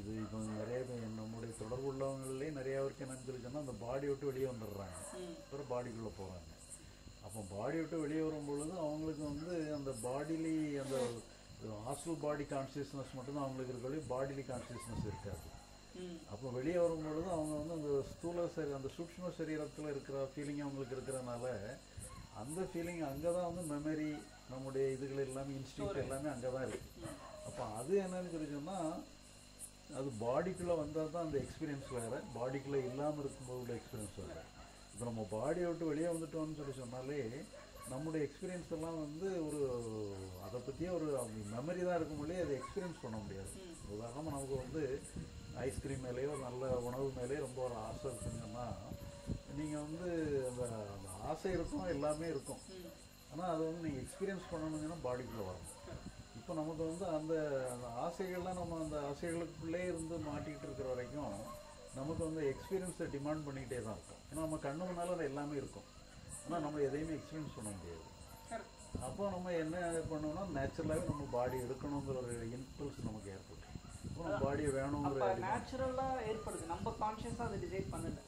இது இப்போ நிறைய நம்முடைய தொடர்பு உள்ளவங்களே நிறைய பேருக்கு என்னன்னு சொல்லி சொன்னால் அந்த பாடி விட்டு வெளியே வந்துடுறாங்க. அப்புறம் பாடிக்குள்ளே போகிறாங்க அப்போ பாடி விட்டு வெளியே வரும் பொழுது அவங்களுக்கு வந்து அந்த பாடிலி அந்த ஹாஸ்டல் பாடி கான்சியஸ்னஸ் மட்டும்தான் அவங்களுக்கு இருக்கொள்ளி பாடிலி கான்சியஸ்னஸ் இருக்காது. அப்போ வெளியே வரும் பொழுது அவங்க வந்து அந்த ஸ்தூல சரி அந்த சூக்ஷ்ம சரீரத்தில் இருக்கிற ஃபீலிங் அவங்களுக்கு இருக்கிறனால அந்த ஃபீலிங் அங்கே தான் வந்து மெமரி நம்முடைய இதுகள் எல்லாமே இன்ஸ்டியூட் எல்லாமே அங்கே தான் இருக்குது அப்போ அது என்னன்னு சொல்லி சொன்னால் அது பாடிக்குள்ளே வந்தால் தான் அந்த எக்ஸ்பீரியன்ஸ் வேறு பாடிக்குள்ளே இல்லாமல் இருக்கும்போது உள்ள எக்ஸ்பீரியன்ஸ் வேறு. இப்போ நம்ம பாடியை விட்டு வெளியே வந்துட்டோம்னு சொல்லி சொன்னாலே நம்முடைய எக்ஸ்பீரியன்ஸ் எல்லாம் வந்து ஒரு அதை பற்றியே ஒரு மெமரி தான் இருக்கும் முடியாது அதை எக்ஸ்பீரியன்ஸ் பண்ண முடியாது. உதாரணமாக நமக்கு வந்து ஐஸ்கிரீம் மேலேயோ நல்ல உணவு மேலேயோ ரொம்ப ஒரு ஆசை இருக்குங்கன்னா நீங்கள் வந்து அந்த அந்த ஆசை இருக்கும் எல்லாமே இருக்கும். ஆனால் அதை வந்து நீங்கள் எக்ஸ்பீரியன்ஸ் பண்ணணுங்கன்னா பாடிக்குள்ளே வரணும் இப்போ நமக்கு வந்து அந்த அந்த ஆசைகள்லாம் நம்ம அந்த ஆசைகளுக்குள்ளே இருந்து மாட்டிக்கிட்டு இருக்கிற வரைக்கும் நமக்கு வந்து எக்ஸ்பீரியன்ஸை டிமாண்ட் பண்ணிக்கிட்டே தான் இருக்கும். ஏன்னா நம்ம கண்ணு முன்னால் அது எல்லாமே இருக்கும். ஆனால் நம்ம எதையுமே எக்ஸ்பீரியன்ஸ் பண்ண முடியாது. அப்போ நம்ம என்ன பண்ணுவோம்னா நேச்சுரலாகவே நம்ம பாடி எடுக்கணுங்கிற ஒரு இம்பல்ஸ் நமக்கு ஏற்படும். பாடியை வேணுங்கிற அப்ப demand- நேச்சுரலா ஏற்படுது. நம்ம கான்சியஸா அதை டிசைட் பண்ணல.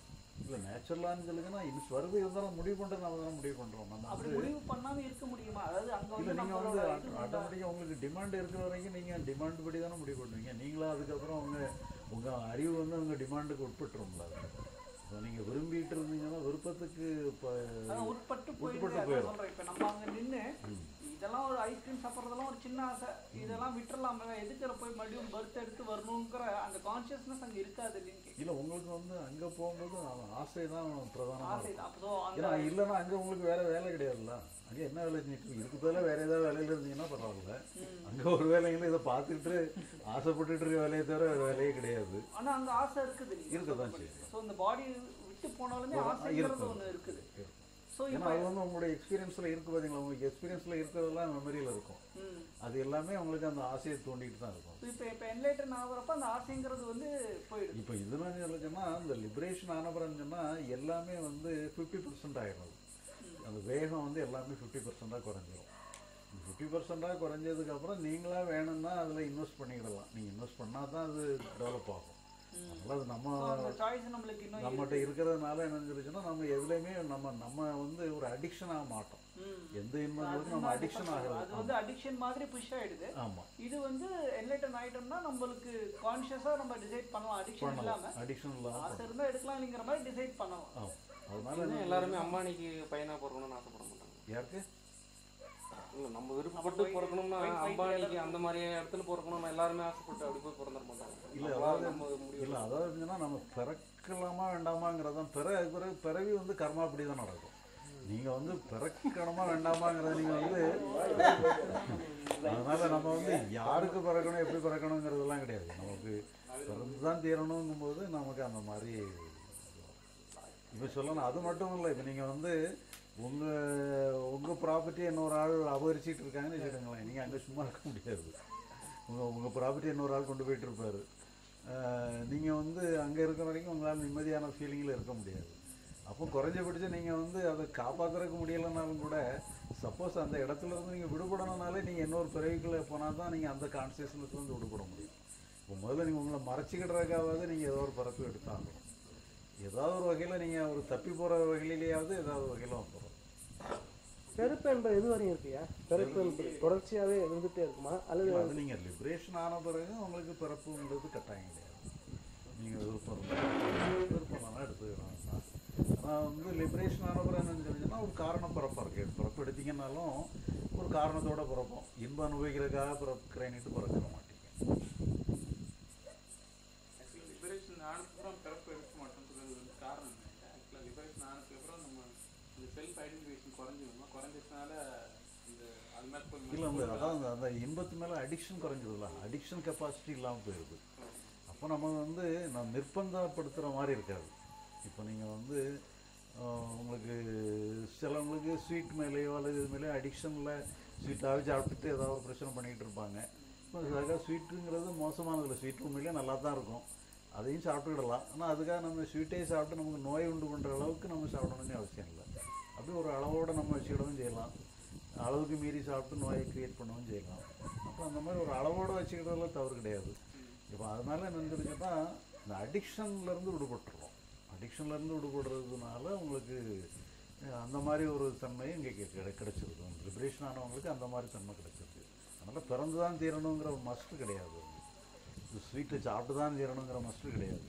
இல்லை நேச்சுரலான்னு சொல்லுங்கன்னா இன்னும் வருது இருந்தாலும் முடிவு பண்ணுறது நம்ம தானே முடிவு பண்ணுறோம் நம்ம அப்படி முடிவு பண்ணாம இருக்க முடியுமா? அதாவது அங்க வந்து நீங்கள் வந்து இது ஆட்டோமேட்டிக்காக உங்களுக்கு டிமாண்ட் இருக்கிற வரைக்கும் நீங்கள் டிமாண்ட் படி தானே முடிவு பண்ணுவீங்க. நீங்களா அதுக்கப்புறம் உங்கள் உங்கள் அறிவு வந்து உங்கள் டிமாண்டுக்கு உட்பட்டுரும்ல. இப்போ நீங்கள் விரும்பிட்டு இருந்தீங்கன்னா விருப்பத்துக்கு இப்போ உட்பட்டு உட்பட்டு போயிடும். இப்ப நம்ம அங்க நின்னு இதெல்லாம் ஒரு ஐஸ்கிரீம் சாப்பிட்றதெல்லாம் ஒரு சின்ன ஆசை. இதெல்லாம் விட்டுறலாம்ல எதுக்குற போய் மறுபடியும் பர்த் எடுத்து வரணுங்கிற அந்த கான்சியஸ்னஸ் அங்க இருக்காது இல்லைன்னு இல்லை உங்களுக்கு வந்து அங்கே போகும்போது அவன் ஆசை தான் பிரதானமாக ஆசை தான். அப்போ ஏன்னா இல்லைன்னா அங்கே உங்களுக்கு வேற வேலை கிடையாதுல்ல. அங்கே என்ன வேலை செஞ்சுட்டு இதுக்கு பதிலா வேற ஏதாவது வேலையில் இருந்தீங்கன்னா பரவாயில்ல. அங்கே ஒரு வேலைங்கள இதை பார்த்துட்டு ஆசைப்பட்டுட்டு இருக்க வேலையை தவிர வேற வேலையே கிடையாது. ஆனா அங்க ஆசை இருக்குது இருக்கதான் செய்யுது. ஸோ இந்த பாடி விட்டு போனாலுமே ஆ, ஆசைங்கிறது இருக்கும். ஒண்ணு இருக்குது. ஸோ ஏன்னா இப்போ அது வந்து உங்களுடைய எக்ஸ்பீரியன்ஸில் இருக்கு பார்த்தீங்களா உங்களுக்கு எக்ஸ்பீரியன்ஸில் இருக்கிறதெல்லாம் மெமரியில் இருக்கும். அது எல்லாமே உங்களுக்கு அந்த ஆசையை தூண்டிட்டு தான் இருக்கும். இப்போ இப்போ என்லைட்டன் ஆகுறப்ப அந்த ஆசைங்கிறது வந்து போயிடுது. இப்போ இதெல்லாம் சொல்லுச்சுன்னா இந்த லிபரேஷன் ஆனப்புறம் சொன்னால் எல்லாமே வந்து ஃபிஃப்டி பர்சன்ட் ஆகிடும் அந்த வேகம் வந்து எல்லாமே ஃபிஃப்டி பர்சண்டாக குறைஞ்சிரும். ஃபிஃப்டி பர்சண்டாக குறைஞ்சதுக்கப்புறம் நீங்களா வேணும்னா அதில் இன்வெஸ்ட் பண்ணிக்கிடலாம். நீங்கள் இன்வெஸ்ட் பண்ணால் தான் அது டெவலப் ஆகும். அதனால் அது நம்ம ஸோ அந்த சாய்ஸ் நம்மளுக்கு இன்னும் நம்மகிட்ட இருக்கிறதுனால என்ன சொல்லிச்சுன்னா நம்ம எதுலையுமே நம்ம நம்ம வந்து ஒரு அடிக்ஷனாக மாட்டோம். ம். எந்த இன்பங்களுக்கும் நம்ம அடிக்ஷன் அது ஆகிறது. வந்து அடிக்ஷன் மாதிரி புஷ் ஆயிடுது. ஆமாம் இது வந்து என்லைட்டன் ஆயிட்டோம்னா நம்மளுக்கு கான்ஷியஸா நம்ம டிசைட் பண்ணலாம். அடிக்ஷன் இல்லாம அடிக்ஷன் இல்லாமல் ஆசை இருந்தா எடுக்கலாம் இல்லைங்கிற மாதிரி டிசைட் பண்ணலாம். அதனால எல்லாருமே அம்பானிக்கு பையனா பிறக்கணும்னு ஆசைப்பட மாட்டாங்க. யாருக்கு? இல்ல நம்ம விருப்பப்பட்டு பிறக்கணும்னா அம்பானிக்கு அந்த மாதிரி இடத்துல பிறக்கணும்னு எல்லாருமே ஆசைப்பட்டு அப்படி போய் பிறந்துட மாட்டாங்க இல்ல, அதாவது- நம்ம இல்லை அதாவது என்னன்னா நம்ம பிறக்கலாமா வேண்டாமாங்கிறதான் பிற பிறகு பிறவி வந்து கர்மா அப்படி தான் நடக்கும். நீங்கள் வந்து பிறக்கணுமா வேண்டாமாங்கிறத நீங்கள் வந்து அதனால நம்ம வந்து யாருக்கு பிறக்கணும் எப்படி பிறக்கணுங்கிறதெல்லாம் கிடையாது. நமக்கு பிறந்து தான் தீரணுங்கும் போது நமக்கு அந்த மாதிரி இப்போ சொல்லணும் அது மட்டும் இல்லை இப்போ நீங்கள் வந்து உங்கள் உங்கள் ப்ராப்பர்ட்டி இன்னொரு ஆள் அபகரிச்சிட்டு இருக்காங்கன்னு வச்சுக்கோங்களேன். நீங்கள் அங்கே சும்மா இருக்க முடியாது. உங்கள் உங்கள் ப்ராப்பர்ட்டி இன்னொரு ஆள் கொண்டு போயிட்டு இருப்பார். நீங்கள் வந்து அங்கே இருக்கிற வரைக்கும் உங்களால் நிம்மதியான ஃபீலிங்கில் இருக்க முடியாது. அப்போ குறைஞ்சபட்சம் நீங்கள் வந்து அதை காப்பாற்றுறதுக்கு முடியலைனாலும் கூட சப்போஸ் அந்த இடத்துல இருந்து நீங்கள் விடுபடணும்னாலே நீங்கள் இன்னொரு பிறவிக்குள்ளே போனால் தான் நீங்கள் அந்த கான்சியஸ்னஸ்லேருந்து விடுபட முடியும். இப்போ முதல்ல நீங்கள் உங்களை மறைச்சிக்கிடுறதுக்காவது நீங்கள் ஏதோ ஒரு பிறப்பு எடுத்தாகணும். ஏதாவது ஒரு வகையில் நீங்கள் ஒரு தப்பி போகிற வகையிலேயாவது ஏதாவது வகையில் வந்துடும் பிறப்பு என்பது எது வரையும் இருக்குயா? பிறப்பு என்பது தொடர்ச்சியாவே இருந்துட்டே இருக்குமா? அல்லது நீங்கள் லிபரேஷன் ஆன பிறகு உங்களுக்கு பிறப்புங்கிறது கட்டாயம் கிடையாது நீங்கள் விருப்பம். விருப்பம் எடுத்துக்கலாம் ஆனால் வந்து லிபரேஷன் ஆன பிறகு என்னன்னு சொல்லிச்சுன்னா ஒரு காரணம் பிறப்பாக இருக்கு. பிறப்பு எடுத்தீங்கன்னாலும் ஒரு காரணத்தோட பிறப்போம். இன்பம் அனுபவிக்கிறதுக்காக பிறக்கிறேன்னுட்டு பிறக்கிற மாட்டீங்க ஆக்சுவலி லிபரேஷன் ஆனதுக்கப்புறம் பிறப்பு எடுக்க மாட்டோம்னு சொல்றது வந்து காரணம் என்ன ஆக்சுவலாக லிபரேஷன் ஆனதுக்கப்புறம் நம்ம இந்த செல்ஃப் ஐடென்டிஃபிகேஷன் குறைஞ்சிருமா குறைஞ்சிச்சனால இந்த அது மேலே போய் இல்லை அந்த அதான் அந்த- அந்த இன்பத்து மேலே அடிக்ஷன் குறைஞ்சதுல அடிக்ஷன் கெப்பாசிட்டி இல்லாமல் போயிடுது அப்போ நம்ம வந்து நான் நிர்பந்தப்படுத்துகிற மாதிரி இருக்காது. இப்போ நீங்கள் வந்து உங்களுக்கு சிலவங்களுக்கு ஸ்வீட் மேலேயோ அல்லது இது மேலேயோ அடிக்ஷனில் ஸ்வீட்டாகவே சாப்பிட்டுட்டு ஏதாவது ஒரு பிரச்சனை பண்ணிகிட்டு இருப்பாங்க. இப்போ அதுக்காக ஸ்வீட்டுங்கிறது மோசமானதில்லை. ஸ்வீட் உண்மையிலே நல்லா தான் இருக்கும். அதையும் சாப்பிட்டுக்கிடலாம். ஆனால் அதுக்காக நம்ம ஸ்வீட்டே சாப்பிட்டு நமக்கு நோய் உண்டு பண்ணுற அளவுக்கு நம்ம சாப்பிடணும்னு அவசியம் இல்லை. அப்படி ஒரு அளவோடு நம்ம வச்சுக்கிடவும் செய்யலாம். அளவுக்கு மீறி சாப்பிட்டு நோயை க்ரியேட் பண்ணவும் செய்யலாம். அப்போ அந்த மாதிரி ஒரு அளவோடு வச்சுக்கிறதுல தவறு கிடையாது. இப்போ அதனால என்ன தெரிஞ்சுன்னா இந்த அடிக்ஷன்லேருந்து விடுபட்டுருவோம். அடிக்ஷன்லேருந்து விடுபடுறதுனால உங்களுக்கு அந்த மாதிரி ஒரு தன்மை இங்கே கிடை கிடைச்சிருக்கு லிபரேஷன் ஆனவங்களுக்கு அந்த மாதிரி தன்மை கிடைச்சிருக்கு அதனால் பிறந்து தான் தீரணுங்கிற மஸ்ட்டு கிடையாது. ஸ்வீட்டை சாப்பிட்டு தான் தீரணுங்கிற மஸ்ட்டு கிடையாது.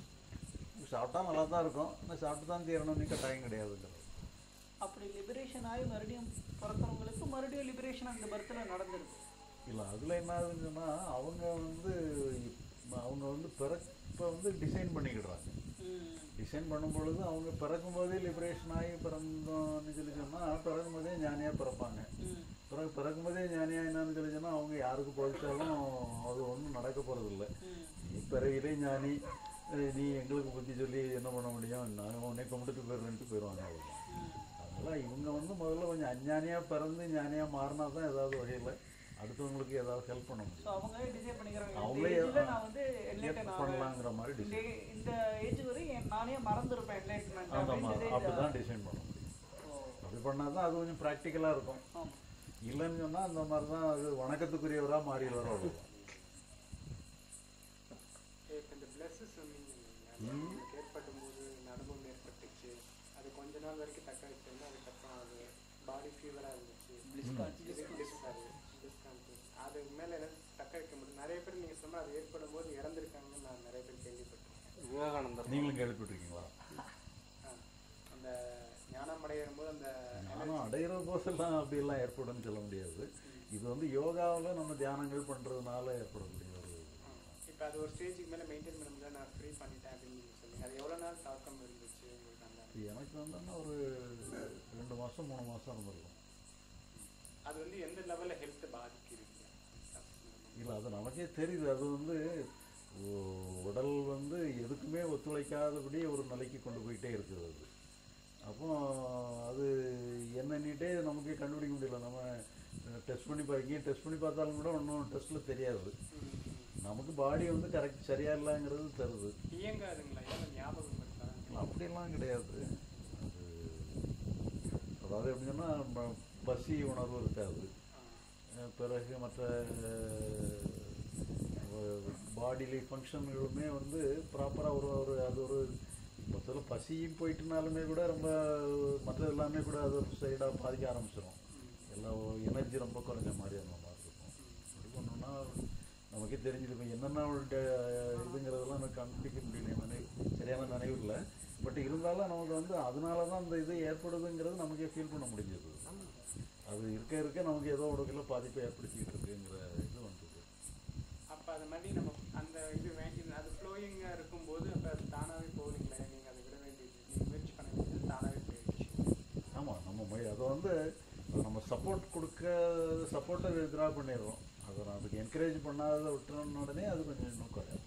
சாப்பிட்டா நல்லா தான் இருக்கும். ஆனால் சாப்பிட்டு தான் தீரணும்னு கட்டாயம் கிடையாதுங்கிறது. அப்படி லிபரேஷன் ஆகி மறுபடியும் பிறக்கிறவங்களுக்கு மறுபடியும் லிபரேஷன் அந்த பர்த்தில் நடந்துருது. இல்லை அதில் என்ன ஆகுதுன்னா அவங்க வந்து அவங்க வந்து பிறப்பை வந்து டிசைன் பண்ணிக்கிடுறாங்க. டிசைன் பண்ணும் பொழுது அவங்க பிறக்கும் போதே லிபரேஷன் ஆகி பிறந்தோம்னு சொல்லி சொன்னால் பிறக்கும் போதே ஞானியாக பிறப்பாங்க. பிறகு பிறக்கும் போதே ஞானியாக என்னன்னு சொல்லி சொன்னால் அவங்க யாருக்கு போதிச்சாலும் அது ஒன்றும் நடக்க போகிறதில்ல நீ பிறவிலே ஞானி. நீ எங்களுக்கு புத்தி சொல்லி என்ன பண்ண முடியும்? நான் உன்னை கும்பிட்டுட்டு போயிடுறேன்ட்டு போயிடுவாங்க அவ்வளோதான் அதனால் இவங்க வந்து முதல்ல கொஞ்சம் அஞ்ஞானியாக பிறந்து ஞானியாக மாறினா தான் ஏதாவது வகையில் அடுத்தவங்களுக்கு ஏதாவது ஹெல்ப் பண்ண ஸோ முடியும் அவங்களே டிசைட் பண்ணிக்கிறாங்க. அவங்களே, நான் வந்து பண்ணலாங்கிற மாதிரி இந்த டிசைன் இந்த ஏஜ் வரை நானே மறந்துருப்பேன் என்லைட்மெண்ட் அப்படி தான் டிசைன் பண்ண முடியும் அப்படி பண்ணால் தான் அது கொஞ்சம் ப்ராக்டிக்கலாக இருக்கும். இல்லைன்னு சொன்னால் அந்த மாதிரி தான் அது வணக்கத்துக்குரியவராக இல்லைங்களா? உங்களுக்கு ஏற்படும் போது நடுமம் ஏற்பட்டுச்சு. அது கொஞ்ச நாள் வரைக்கும் தக்க வச்சிருந்தா அதுக்கப்புறம் அது பாடி ஃபீவராக இருந்துச்சு டிஸ்கார்டு அது மேலே எல்லாம் தக்க வைக்க முடியும் நிறைய பேர் நீங்கள் சொன்னால் அது ஏற்படும் போது இறந்துருக்காங்கன்னு நான் நிறைய பேர் கேள்விப்பட்டிருக்கேன். விவேகானந்தர். நீங்களும் கேள்விப்பட்டிருக்கீங்களா. அந்த ஞானம் அடையும் போது அந்த ஞானம் அடையிற போதெல்லாம் அப்படியெல்லாம் ஏற்படும்னு சொல்ல முடியாது. இது வந்து யோகாவில் நம்ம தியானங்கள் பண்ணுறதுனால ஏற்படக்கூடிய ஒரு இப்போ அது ஒரு ஸ்டேஜுக்கு மேலே மெயின்டைன் பண்ண முடியல நான் ஃப்ரீ பண்ணிட்டேன் அப்படின்னு நீங்கள் அது எவ்வளோ நாள் தாக்கம் இருந்துச்சு உங்களுக்கு அந்த எனக்கு வந்தோன்னா ஒரு ரெண்டு மாதம் மூணு மாதம் இருந்திருக்கும். அது வந்து எந்த லெவலில் ஹெல்த்தை பாதிக்கிறீங்க இல்லை அது நமக்கே தெரியுது. அது வந்து உடல் வந்து எதுக்குமே ஒத்துழைக்காதபடி ஒரு நிலைக்கு கொண்டு போயிட்டே இருக்குது அது. அப்போ அது என்னன்னுட்டே நமக்கே கண்டுபிடிக்க முடியல. நம்ம டெஸ்ட் பண்ணி பா இங்கேயும் டெஸ்ட் பண்ணி பார்த்தாலும் கூட ஒன்றும் டெஸ்ட்டில் தெரியாது. நமக்கு பாடி வந்து கரெக்ட் சரியா இல்லைங்கிறது தருது. இயங்காதுங்களா? ஞாபகம் இருக்கா? அப்படியெல்லாம் கிடையாது. அது அதாவது எப்படி சொன்னால் பசி உணர்வு இருக்காது. பிறகு மற்ற பாடிலி ஃபங்க்ஷன்களுமே வந்து ப்ராப்பராக ஒரு ஒரு அது ஒரு மொத்தத்தில் பசியும் போயிட்டுனாலுமே கூட ரொம்ப மற்ற எல்லாமே கூட அது ஒரு சைடாக பாதிக்க ஆரம்பிச்சிடும் எல்லாம் எனர்ஜி ரொம்ப குறைஞ்ச மாதிரி அந்த மாதிரி இருக்கும் அப்படி பண்ணோம்னா நமக்கே தெரிஞ்சுது என்னென்ன இதுங்கிறதெல்லாம் எனக்கு கண்டுபிடிக்க முடியல. நினைவு சரியான நினைவு இல்லை. பட் இருந்தாலும் நமக்கு வந்து அதனால தான் அந்த இது ஏற்படுதுங்கிறது நமக்கே ஃபீல் பண்ண முடிஞ்சது. அது இருக்க இருக்க நமக்கு ஏதோ ஒரு வகையில் பாதிப்பை ஏற்படுத்திக்கிட்டு இருக்குங்கிற இது வந்தது அப்போ அது மாதிரி நம்ம அந்த இது வேண்டி அது ஃப்ளோயிங்காக இருக்கும்போது அப்போ அது தானாகவே போகலீங்களே நீங்கள் அதை விட வேண்டியது. நீங்கள் முயற்சி பண்ண வேண்டியது தானாகவே போயிடுச்சு. ஆமாம் நம்ம முய- அதை வந்து நம்ம சப்போர்ட் கொடுக்க சப்போர்ட்டை வித்ரா பண்ணிடுறோம். அதை நான் அதுக்கு என்கரேஜ் பண்ணாத விட்டுறோன்னு உடனே அது கொஞ்சம் இன்னும் குறையும்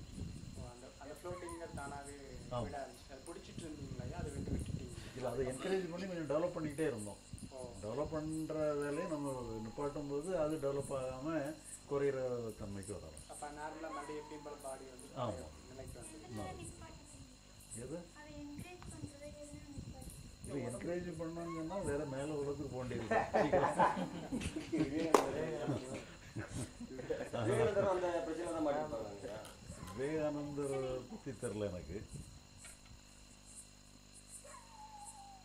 அந்த அந்த ஃப்ளோட்டிங்காக தானாகவே. விட ஆரம்பிச்சு அதை பிடிச்சிட்டு இருந்தீங்களா அதை விட்டு விட்டுட்டீங்க இல்லை அதை என்கரேஜ் பண்ணி கொஞ்சம் டெவலப் பண்ணிக்கிட்டே இருந்தோம். டெவலப் பண்ணுற வேலையை நம்ம நிப்பாட்டும் போது அது டெவலப் ஆகாமல் குறையிற தன்மைக்கு வரலாம் அப்போ நார்மலாக மறுபடியும் எப்பயும் போல பாடி வந்து ஆமா. நிலைக்கு வந்து எது? இல்லை என்கரேஜ் பண்ணணும்னு சொன்னால் வேற மேலே உலகத்துக்கு போக வேண்டியது விவேகானந்தரும் அந்த பிரச்சனை தான் மாட்டிருப்பாங்க விவேகானந்தர் பற்றி தெரில எனக்கு.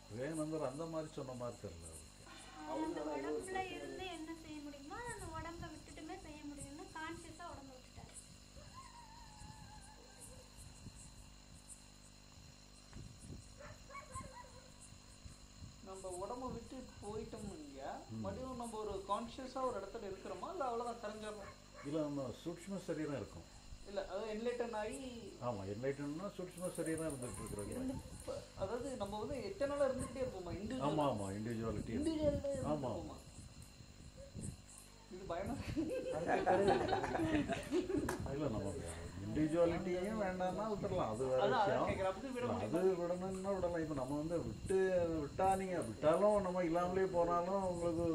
விவேகானந்தர் அந்த மாதிரி சொன்ன மாதிரி தெரில அந்த உடம்புல இருந்து என்ன செய்ய முடியுமோ அந்த உடம்ப விட்டுட்டுமே செய்ய முடியும்னு கான்சியஸா உடம்ப விட்டுட்டாரு. நம்ம உடம்ப விட்டு போயிட்டோம் இல்லையா? மறுபடியும் நம்ம ஒரு கான்ஷியஸா ஒரு இடத்துல இருக்கிறோமா? இல்ல அவ்வளவுதான் கரைஞ்சிடணும் இல்லை நம்ம சூக்ஷ்ம சரீரம் இருக்கும். இல்ல அதாவது என்லைட்டன் ஆகி ஆமாம் என்லைட்டன்னா சூக்ஷ்ம சரீரம் இருந்துட்டு இருக்கிறாங்க இருந்து ப- அதாவது நம்ம வந்து எத்தனால இருந்துகிட்டே இருப்போமா? இண்டிவிஜுவல் ஆமாம் இண்டிவிஜுவாலிட்டி இண்டிவிஜுவல் ஆமா. இருப்போமா? இது பயமா? இல்லை இண்டிவிஜுவாலிட்டியும் வேண்டாம்னா விட்டுறலாம். அது வேற விஷயம். அது விடணும்னா விடலாம். இப்போ நம்ம வந்து விட்டு விட்டா நீங்கள் விட்டாலும் நம்ம இல்லாமலே போனாலும் உங்களுக்கு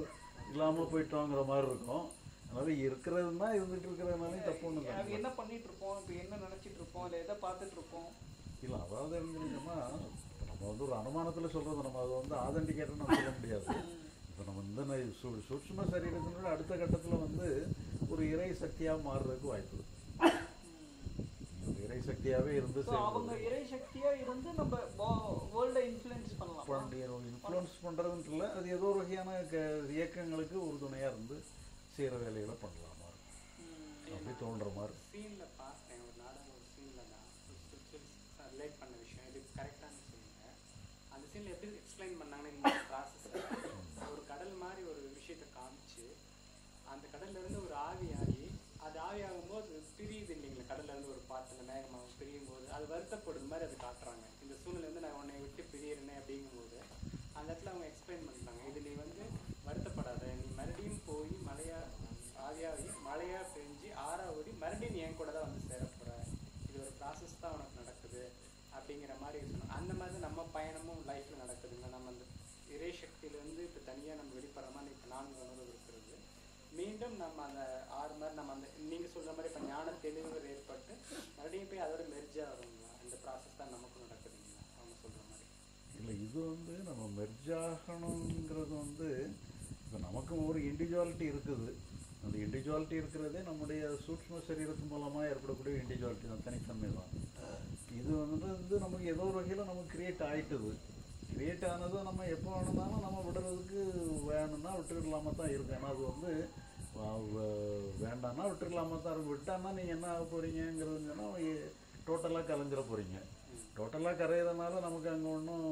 இல்லாமல் போயிட்டோங்கிற மாதிரி இருக்கும். அதனால இருக்கிறதுனா இருந்துட்டு இருக்கிறதுனாலையும் தப்பு இல்லை. என்ன பண்ணிட்டு இருப்போம் இப்போ என்ன நினைச்சிட்டு இருப்போம் இல்ல எதை பார்த்துட்டு இருப்போம் இல்லை அதாவது என்னன்னா நம்ம வந்து ஒரு அனுமானத்தில் சொல்கிறது நம்ம அதை வந்து ஆதண்டிகேட்டன்னு நம்ம சொல்ல முடியாது. இப்போ நம்ம இந்த சூ- சூட்சும சரீரத்தினோட அடுத்த கட்டத்தில் வந்து ஒரு இறை சக்தியாக மாறுறதுக்கு வாய்ப்பு இருக்கு. இறை சக்தியாகவே இருந்து அவங்க இறை சக்தியா இருந்து நம்ம வேர்ல்டை இன்ஃப்ளூயன்ஸ் பண்ணலாம். இன்ஃப்ளூயன்ஸ் பண்ணுறதுன்ட்டு இல்லை அது ஏதோ ஒரு வகையான இயக்கங்களுக்கு உறுதுணையாக இருந்து செய்கிற வேலைகளை பண்ணலாமா? அப்படி தோன்ற மாதிரி சீனில் பார்த்தேன் ஒரு நாடகம் ஒரு சீனில் நான் ரிலேட் பண்ண விஷயம். இது கரெக்டான சொல்லுங்க அந்த சீனில் எப்படி எக்ஸ்பிளைன் பண்ணாங்கன்னா இந்த ப்ராசஸ் ஒரு கடல் மாதிரி ஒரு விஷயத்தை காமிச்சு அந்த கடல்ல இருந்து ஒரு ஆவி ஆகி அது ஆவி ஆகும்போது பிரியுது இல்லைங்களா? கடல்லேருந்து ஒரு பாட்டில் அந்த மேகமாவும் பிரியும் போது அது வருத்தப்படுற மாதிரி அது காட்டுறாங்க. இந்த சூழ்நிலை வந்து நான் உன்னை விட்டு பிரியறேனே அப்படிங்கும்போது அந்த இடத்துல அவங்க எக்ஸ்பிளைன் பண்றாங்க இது நீ வந்து வருத்தப்படாத நீ மறுபடியும் போய் மழையா ஆவியாகி மழையா பெஞ்சு ஆறாவடி மறுபடியும் நீ என் கூட தான் வந்து சேர போற இது ஒரு ப்ராசஸ் தான் உனக்கு நடக்குது அப்படிங்கிற மாதிரி சொன்னாங்க அந்த மாதிரி தான் நம்ம பயணமும் லைஃப்பில் நடக்குதுங்க நம்ம அந்த இறை சக்தியிலேருந்து இப்போ தனியாக நம்ம வெளிப்படுற மாதிரி இப்போ நான்கு உணர்வு இருக்கிறது. மீண்டும் நம்ம அந்த ஆறு மாதிரி நம்ம அந்த நீங்கள் சொல்கிற மாதிரி இப்போ ஞான தெளிவுகள் ஏற்பட்டு மறுபடியும் போய் அதோட மெர்ஜாக ஆகுங்களா இந்த ப்ராசஸ் தான் நமக்கும் நடக்குதுங்களா அவங்க சொல்கிற மாதிரி. இல்லை இது வந்து நம்ம மெர்ஜ் ஆகணுங்கிறது வந்து இப்போ நமக்கும் ஒரு இண்டிவிஜுவாலிட்டி இருக்குது. அந்த இண்டிவிஜுவாலிட்டி இருக்கிறதே நம்முடைய சூட்ச்ம சரீரத்து மூலமாக ஏற்படக்கூடிய இண்டிவிஜுவாலிட்டி தான் தனித்தன்மை தான் இது வந்து வந்து நமக்கு ஏதோ ஒரு வகையில் நமக்கு கிரியேட் ஆயிட்டுது. கிரியேட் ஆனதும் நம்ம எப்போ வேணுனாலும் நம்ம விடுறதுக்கு வேணும்னா விட்டுடலாமா தான் இருக்கும் ஏன்னா அது வந்து வேண்டாம்னா விட்டுடலாமா தான் இருக்கும் விட்டான்னா நீங்கள் என்ன ஆக போகிறீங்கிறது சொன்னால் டோட்டலாக கலைஞ்சிட போகிறீங்க டோட்டலாக கரையிறதுனால நமக்கு அங்கே ஒன்றும்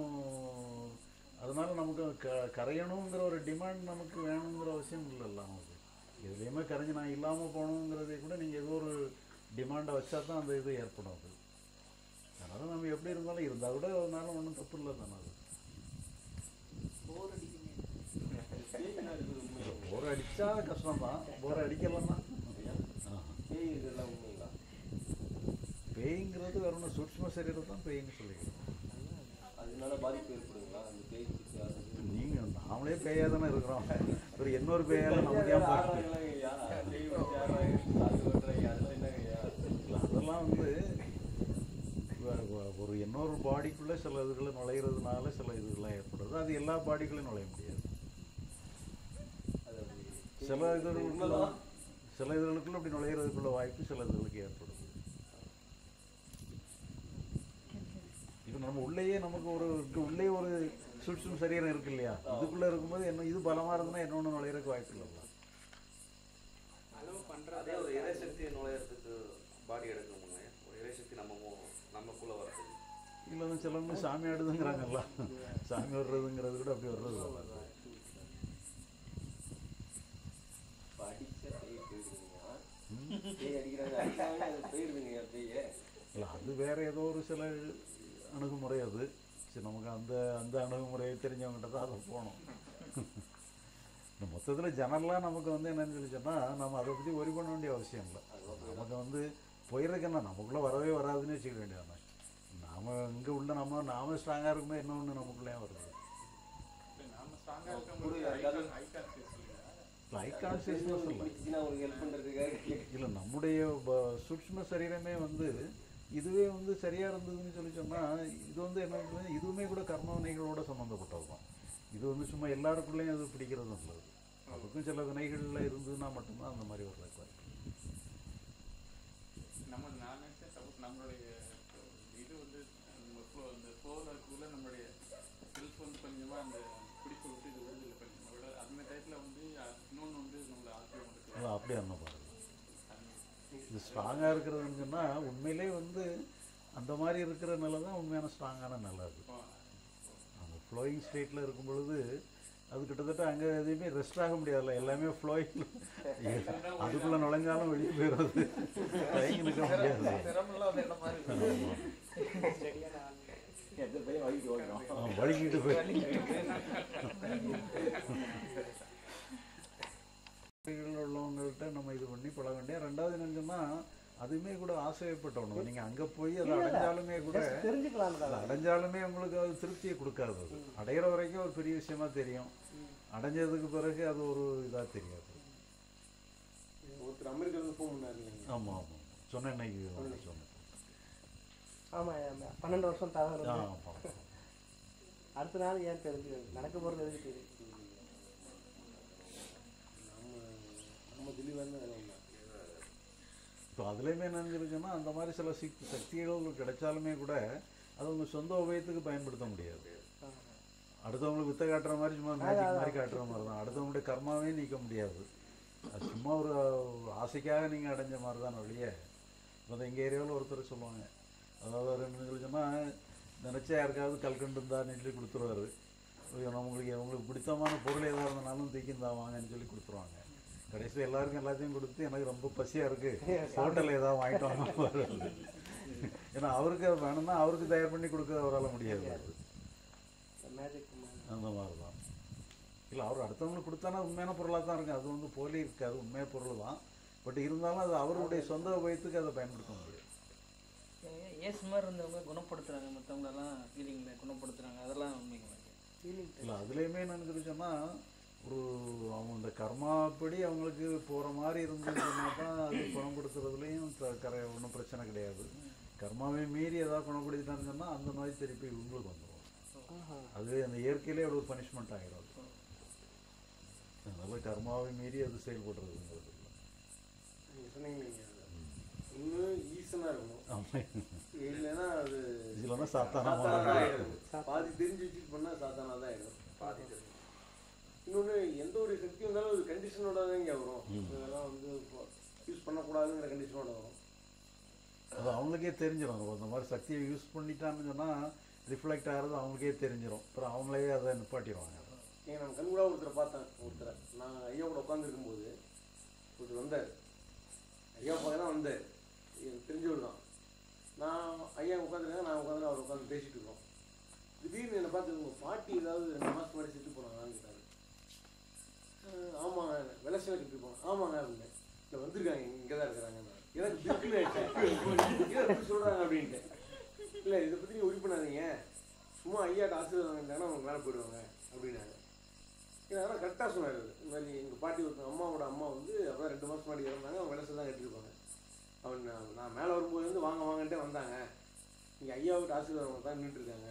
அதனால நமக்கு க கரையணுங்கிற ஒரு டிமாண்ட் நமக்கு வேணுங்கிற அவசியம் இல்லைல்ல நமக்கு. எதுலையுமே கரைஞ்சி நான் இல்லாமல் போகணுங்கிறதே கூட நீங்கள் ஏதோ ஒரு டிமாண்டை வச்சா தான் அந்த இது ஏற்படும் அது. அதனால் நம்ம எப்படி இருந்தாலும் இருந்தால் கூட அதனால ஒன்றும் தப்பு இல்லை தானே அது. போர் அடிக்குமே கஷ்டம் அடித்தா கஷ்டம்தான். போர் அடிக்கலன்னா. ஆஹா. பேய் இதெல்லாம் உண்மைங்களா பேய்ங்கிறது வெறும் சூட்ச்ம சரீரம் தான் பேய்ன்னு சொல்லிக்கிறோம். அதனால பாதிப்பு ஏற்படும் அந்த பேய் பிடிச்சி ஆடுறது நீங்கள் நாமளே பேயாக தானே இருக்கிறோம். ஒரு இன்னொரு பேயால நமக்கு ஏன் பார்க்குது அதெல்லாம் வந்து ஒரு இன்னொரு பாடிக்குள்ளே சில இதுகளை நுழையிறதுனால சில இதுகள்லாம் ஏற்படுது. அது எல்லா பாடிக்குள்ளேயும் நுழைய முடியாது. சில இதுகளுக்குள்ள சில இதுகளுக்குள்ள அப்படி நுழையிறதுக்குள்ள வாய்ப்பு சில இதுகளுக்கு ஏற்படுது. இப்போ நம்ம உள்ளேயே நமக்கு ஒரு உள்ளே ஒரு சுற்றும் சரீரம் இருக்கு இல்லையா இதுக்குள்ள இருக்கும்போது என்ன இது பலமா இருந்ததுன்னா இன்னொன்று நுழையிறதுக்கு வாய்ப்பு இல்லைல்ல அளவு பண்ணுற அதே ஒரு இறைசக்தியை நுழையிறதுக்கு பாடி எடுக்கணுமுங்க ஒரு இறைசக்தி நம்ம நமக்குள்ள வரது இல்லைன்னா சிலவங்க சாமி ஆடுதுங்கிறாங்கல்ல. சாமி வர்றதுங்கிறது கூட அப்படி வர்றது இல்லை. இல்லை அது வேற ஏதோ ஒரு சில அணுகுமுறை அது. சரி நமக்கு அந்த அந்த அணுகுமுறையை தெரிஞ்சவங்ககிட்ட தான் அதை போகணும். இந்த மொத்தத்தில் ஜெனரலாக நமக்கு வந்து என்னன்னு சொல்லி சொன்னால் நம்ம அதை பற்றி ஒரி பண்ண வேண்டிய அவசியம் இல்லை. நமக்கு வந்து போயிருக்க என்ன நமக்குள்ளே வரவே வராதுன்னு வச்சுக்க வேண்டியதானே நாம இங்கே உள்ள நம்ம நாம ஸ்ட்ராங்காக இருக்கும்போது என்ன ஒன்று நமக்குள்ளேயே வருது? இல்லை. நம்முடைய சூட்சும சரீரமே வந்து இதுவே வந்து சரியாக இருந்ததுன்னு சொல்லி சொன்னால் இது வந்து என்ன இதுவுமே கூட கர்ம வினைகளோட சம்மந்தப்பட்டது தான் இது வந்து சும்மா எல்லாருக்குள்ளேயும் அது பிடிக்கிறது நல்லது. அதுக்கும் சில வினைகளில் இருந்ததுன்னா மட்டும்தான் அந்த மாதிரி ஒரு வாய்ப்பு நம்ம நான் நினைச்சேன் சப்போஸ் நம்மளுடைய இது வந்து இந்த ஃப்ளோவில் இருக்கக்குள்ள நம்மளுடைய செல்ஃப் வந்து கொஞ்சமாக அந்த பிடிப்பு விட்டு இது கொஞ்சம். விட அந்த டயத்தில் வந்து இன்னொன்று வந்து நம்மளை ஆக்கிரம் அது பண்ணுறது அப்படியே அந்த பாருங்க இது ஸ்ட்ராங்காக இருக்கிறதுன்னு சொன்னால் உண்மையிலே வந்து அந்த மாதிரி இருக்கிற நிலை தான் உண்மையான ஸ்ட்ராங்கான நிலை அது. அந்த ஃப்ளோயிங் ஸ்டேட்டில் இருக்கும் பொழுது அது கிட்டத்தட்ட அங்கே எதுவுமே ரெஸ்ட் ஆக முடியாதுல்ல. எல்லாமே ஃப்ளோயிங் அதுக்குள்ளே நுழைஞ்சாலும் வெளியே போயிடுறது. தயங்கி நிற்க முடியாது. திறமில்லாத இடம் மாதிரி இருக்கு. ஆமா. சரியான ஆள் எந்த பையன் வாங்கிட்டு ஓடுறோம் ஆ, வழுக்கிட்டு போய் உள்ளவங்கள்ட்ட நம்ம இது பண்ணி பழக வேண்டிய ரெண்டாவது என்னன்னு சொன்னா அதுவுமே கூட ஆசைப்பட்டவணும் நீங்க அங்க போய் அதை அடைஞ்சாலுமே கூட தெரிஞ்சுக்கலாம் அடைஞ்சாலுமே உங்களுக்கு அது திருப்தியை கொடுக்காது அது. அடையிற வரைக்கும் ஒரு பெரிய விஷயமா தெரியும். அடைஞ்சதுக்கு பிறகு அது ஒரு இதா தெரியாது. ஒருத்தர் அமெரிக்காவில் போக முன்னாடி. ஆமா ஆமா. சொன்னேன் சொன்னேன். ஆமா ஆமா. பன்னெண்டு வருஷம். ஆமா. அடுத்த நாள் ஏன் தெரிஞ்சு நடக்க போறது எதுக்கு தெரியும் நம்ம நம்ம ஒண்ணு. இப்போ அதுலேயுமே இருக்குன்னா அந்த மாதிரி சில சக்தி சக்திகள் கிடைச்சாலுமே கூட அது உங்க சொந்த உபயத்துக்கு பயன்படுத்த முடியாது. அடுத்தவங்களுக்கு வித்த காட்டுற மாதிரி சும்மா மேஜிக் மாதிரி காட்டுற மாதிரி தான் அடுத்தவங்களுடைய கர்மாவே நீக்க முடியாது. அது சும்மா ஒரு ஆசைக்காக நீங்கள் அடைஞ்ச மாதிரி தான் ஒழிய. இப்போ எங்கள் ஏரியாவில் ஒருத்தர் சொல்லுவாங்க. அதாவது ஒரு என்ன சொன்னால் நினச்சா யாருக்காவது கல்கண்டு இருந்தா சொல்லி கொடுத்துருவாரு. நம்மளுக்கு உங்களுக்கு பிடித்தமான பொருள் எதாக இருந்தாலும் தூக்கி இந்தா வாங்கன்னு சொல்லி கொடுத்துருவாங்க. கடைசியில் எல்லாருக்கும் எல்லாத்தையும் கொடுத்து எனக்கு ரொம்ப பசியாக இருக்குது ஹோட்டலில் ஏதாவது வாங்கிட்டு வாங்க. ஏன்னா அவருக்கு வேணும்னா அவருக்கு தயார் பண்ணி கொடுக்க அவரால் முடியாது. அந்த மாதிரி தான் இல்லை அவர் அடுத்தவங்களுக்கு கொடுத்தானா உண்மையான பொருளாக தான் இருக்கும் அது வந்து போலி இருக்காது உண்மையான பொருள் தான் பட் இருந்தாலும் அது அவருடைய சொந்த உபயத்துக்கு அதை பயன்படுத்த முடியாது. ஏசு மாதிரி இருந்தவங்க குணப்படுத்துறாங்க? மற்றவங்களெல்லாம் ஃபீலிங்கில் குணப்படுத்துறாங்க. அதெல்லாம் உண்மைங்களா இல்லை அதுலேயுமே என்னன்னு சொல்லி சொன்னால் ஒரு அவங்க கர்மாப்படி அவங்களுக்கு போகிற மாதிரி இருந்ததுன்னா தான் அது குணப்படுத்துறதுலேயும் கரை ஒன்றும் பிரச்சனை கிடையாது. கர்மாவை மீறி ஏதாவது குணப்படுத்திட்டான்னு சொன்னால் அந்த நோய் திருப்பி உங்களுக்கு வந்துடும் அது அந்த இயற்கையிலே ஒரு பனிஷ்மெண்ட் ஆகிடும் அது. அதனால கர்மாவை மீறி அது செயல்படுறதுங்கிறது. இல்லைன்னா அது இல்லைன்னா சாத்தானா பாதி தெரிஞ்சு வச்சுட்டு பண்ணா சாத்தானா தான் ஆயிடும் பாதி தெரிஞ்சு. இன்னொன்று எந்த ஒரு சக்தி வந்தாலும் ஒரு கண்டிஷனோட தான் இங்கே வரும். இதெல்லாம் வந்து யூஸ் பண்ணக்கூடாதுங்கிற கண்டிஷனோட வரும். அது அவங்களுக்கே தெரிஞ்சிடும் அந்த மாதிரி சக்தியை யூஸ் பண்ணிட்டான்னு சொன்னால் ரிஃப்ளெக்ட் ஆகிறது அவங்களுக்கே தெரிஞ்சிடும் அப்புறம் அவங்களே அதை நிப்பாட்டிடுவாங்க. ஏன் நான் கண்கூடா ஒருத்தரை பார்த்தேன் ஒருத்தரை. நான் ஐயா கூட உட்காந்துருக்கும் போது ஒருத்தர் வந்தார். ஐயா பார்க்க தான் வந்தார். எனக்கு தெரிஞ்சவர் தான். நான் ஐயா உட்காந்துருக்கேன் நான் உட்காந்து அவர் உட்காந்து பேசிட்டு இருக்கோம். திடீர்னு என்னை பார்த்து உங்கள் பாட்டி ஏதாவது ரெண்டு மாதம் முன்னாடி செத்து போனாங்களான்னு ஆமாங்க விளசல கட்டி போனோம் ஆமாங்க அப்படின்னு இல்லை. வந்திருக்காங்க இங்கே தான் இருக்கிறாங்க எனக்கு திக்குன்னு சொல்கிறாங்க அப்படின்ட்டு. இல்லை இதை பற்றி நீங்கள் உரி பண்ணாதீங்க. சும்மா ஐயாட்ட ஆசீர்வாதம் வாங்கிட்டாங்கன்னா அவங்க மேலே போயிடுவாங்க அப்படின்னாங்க. ஏன்னா அதெல்லாம் கரெக்டாக சொன்னார் இந்த மாதிரி எங்கள் பாட்டி ஒருத்தங்க அம்மாவோட அம்மா வந்து அப்போ ரெண்டு மாதம் முன்னாடி இறந்தாங்க அவங்க விளசல் தான் கட்டிருப்பாங்க. அவன் நான் மேலே வரும்போது வந்து வாங்க வாங்கன்ட்டே வந்தாங்க. நீங்கள் ஐயாவுக்கு ஆசீர்வாதம் தான் நின்றுட்டு இருக்காங்க.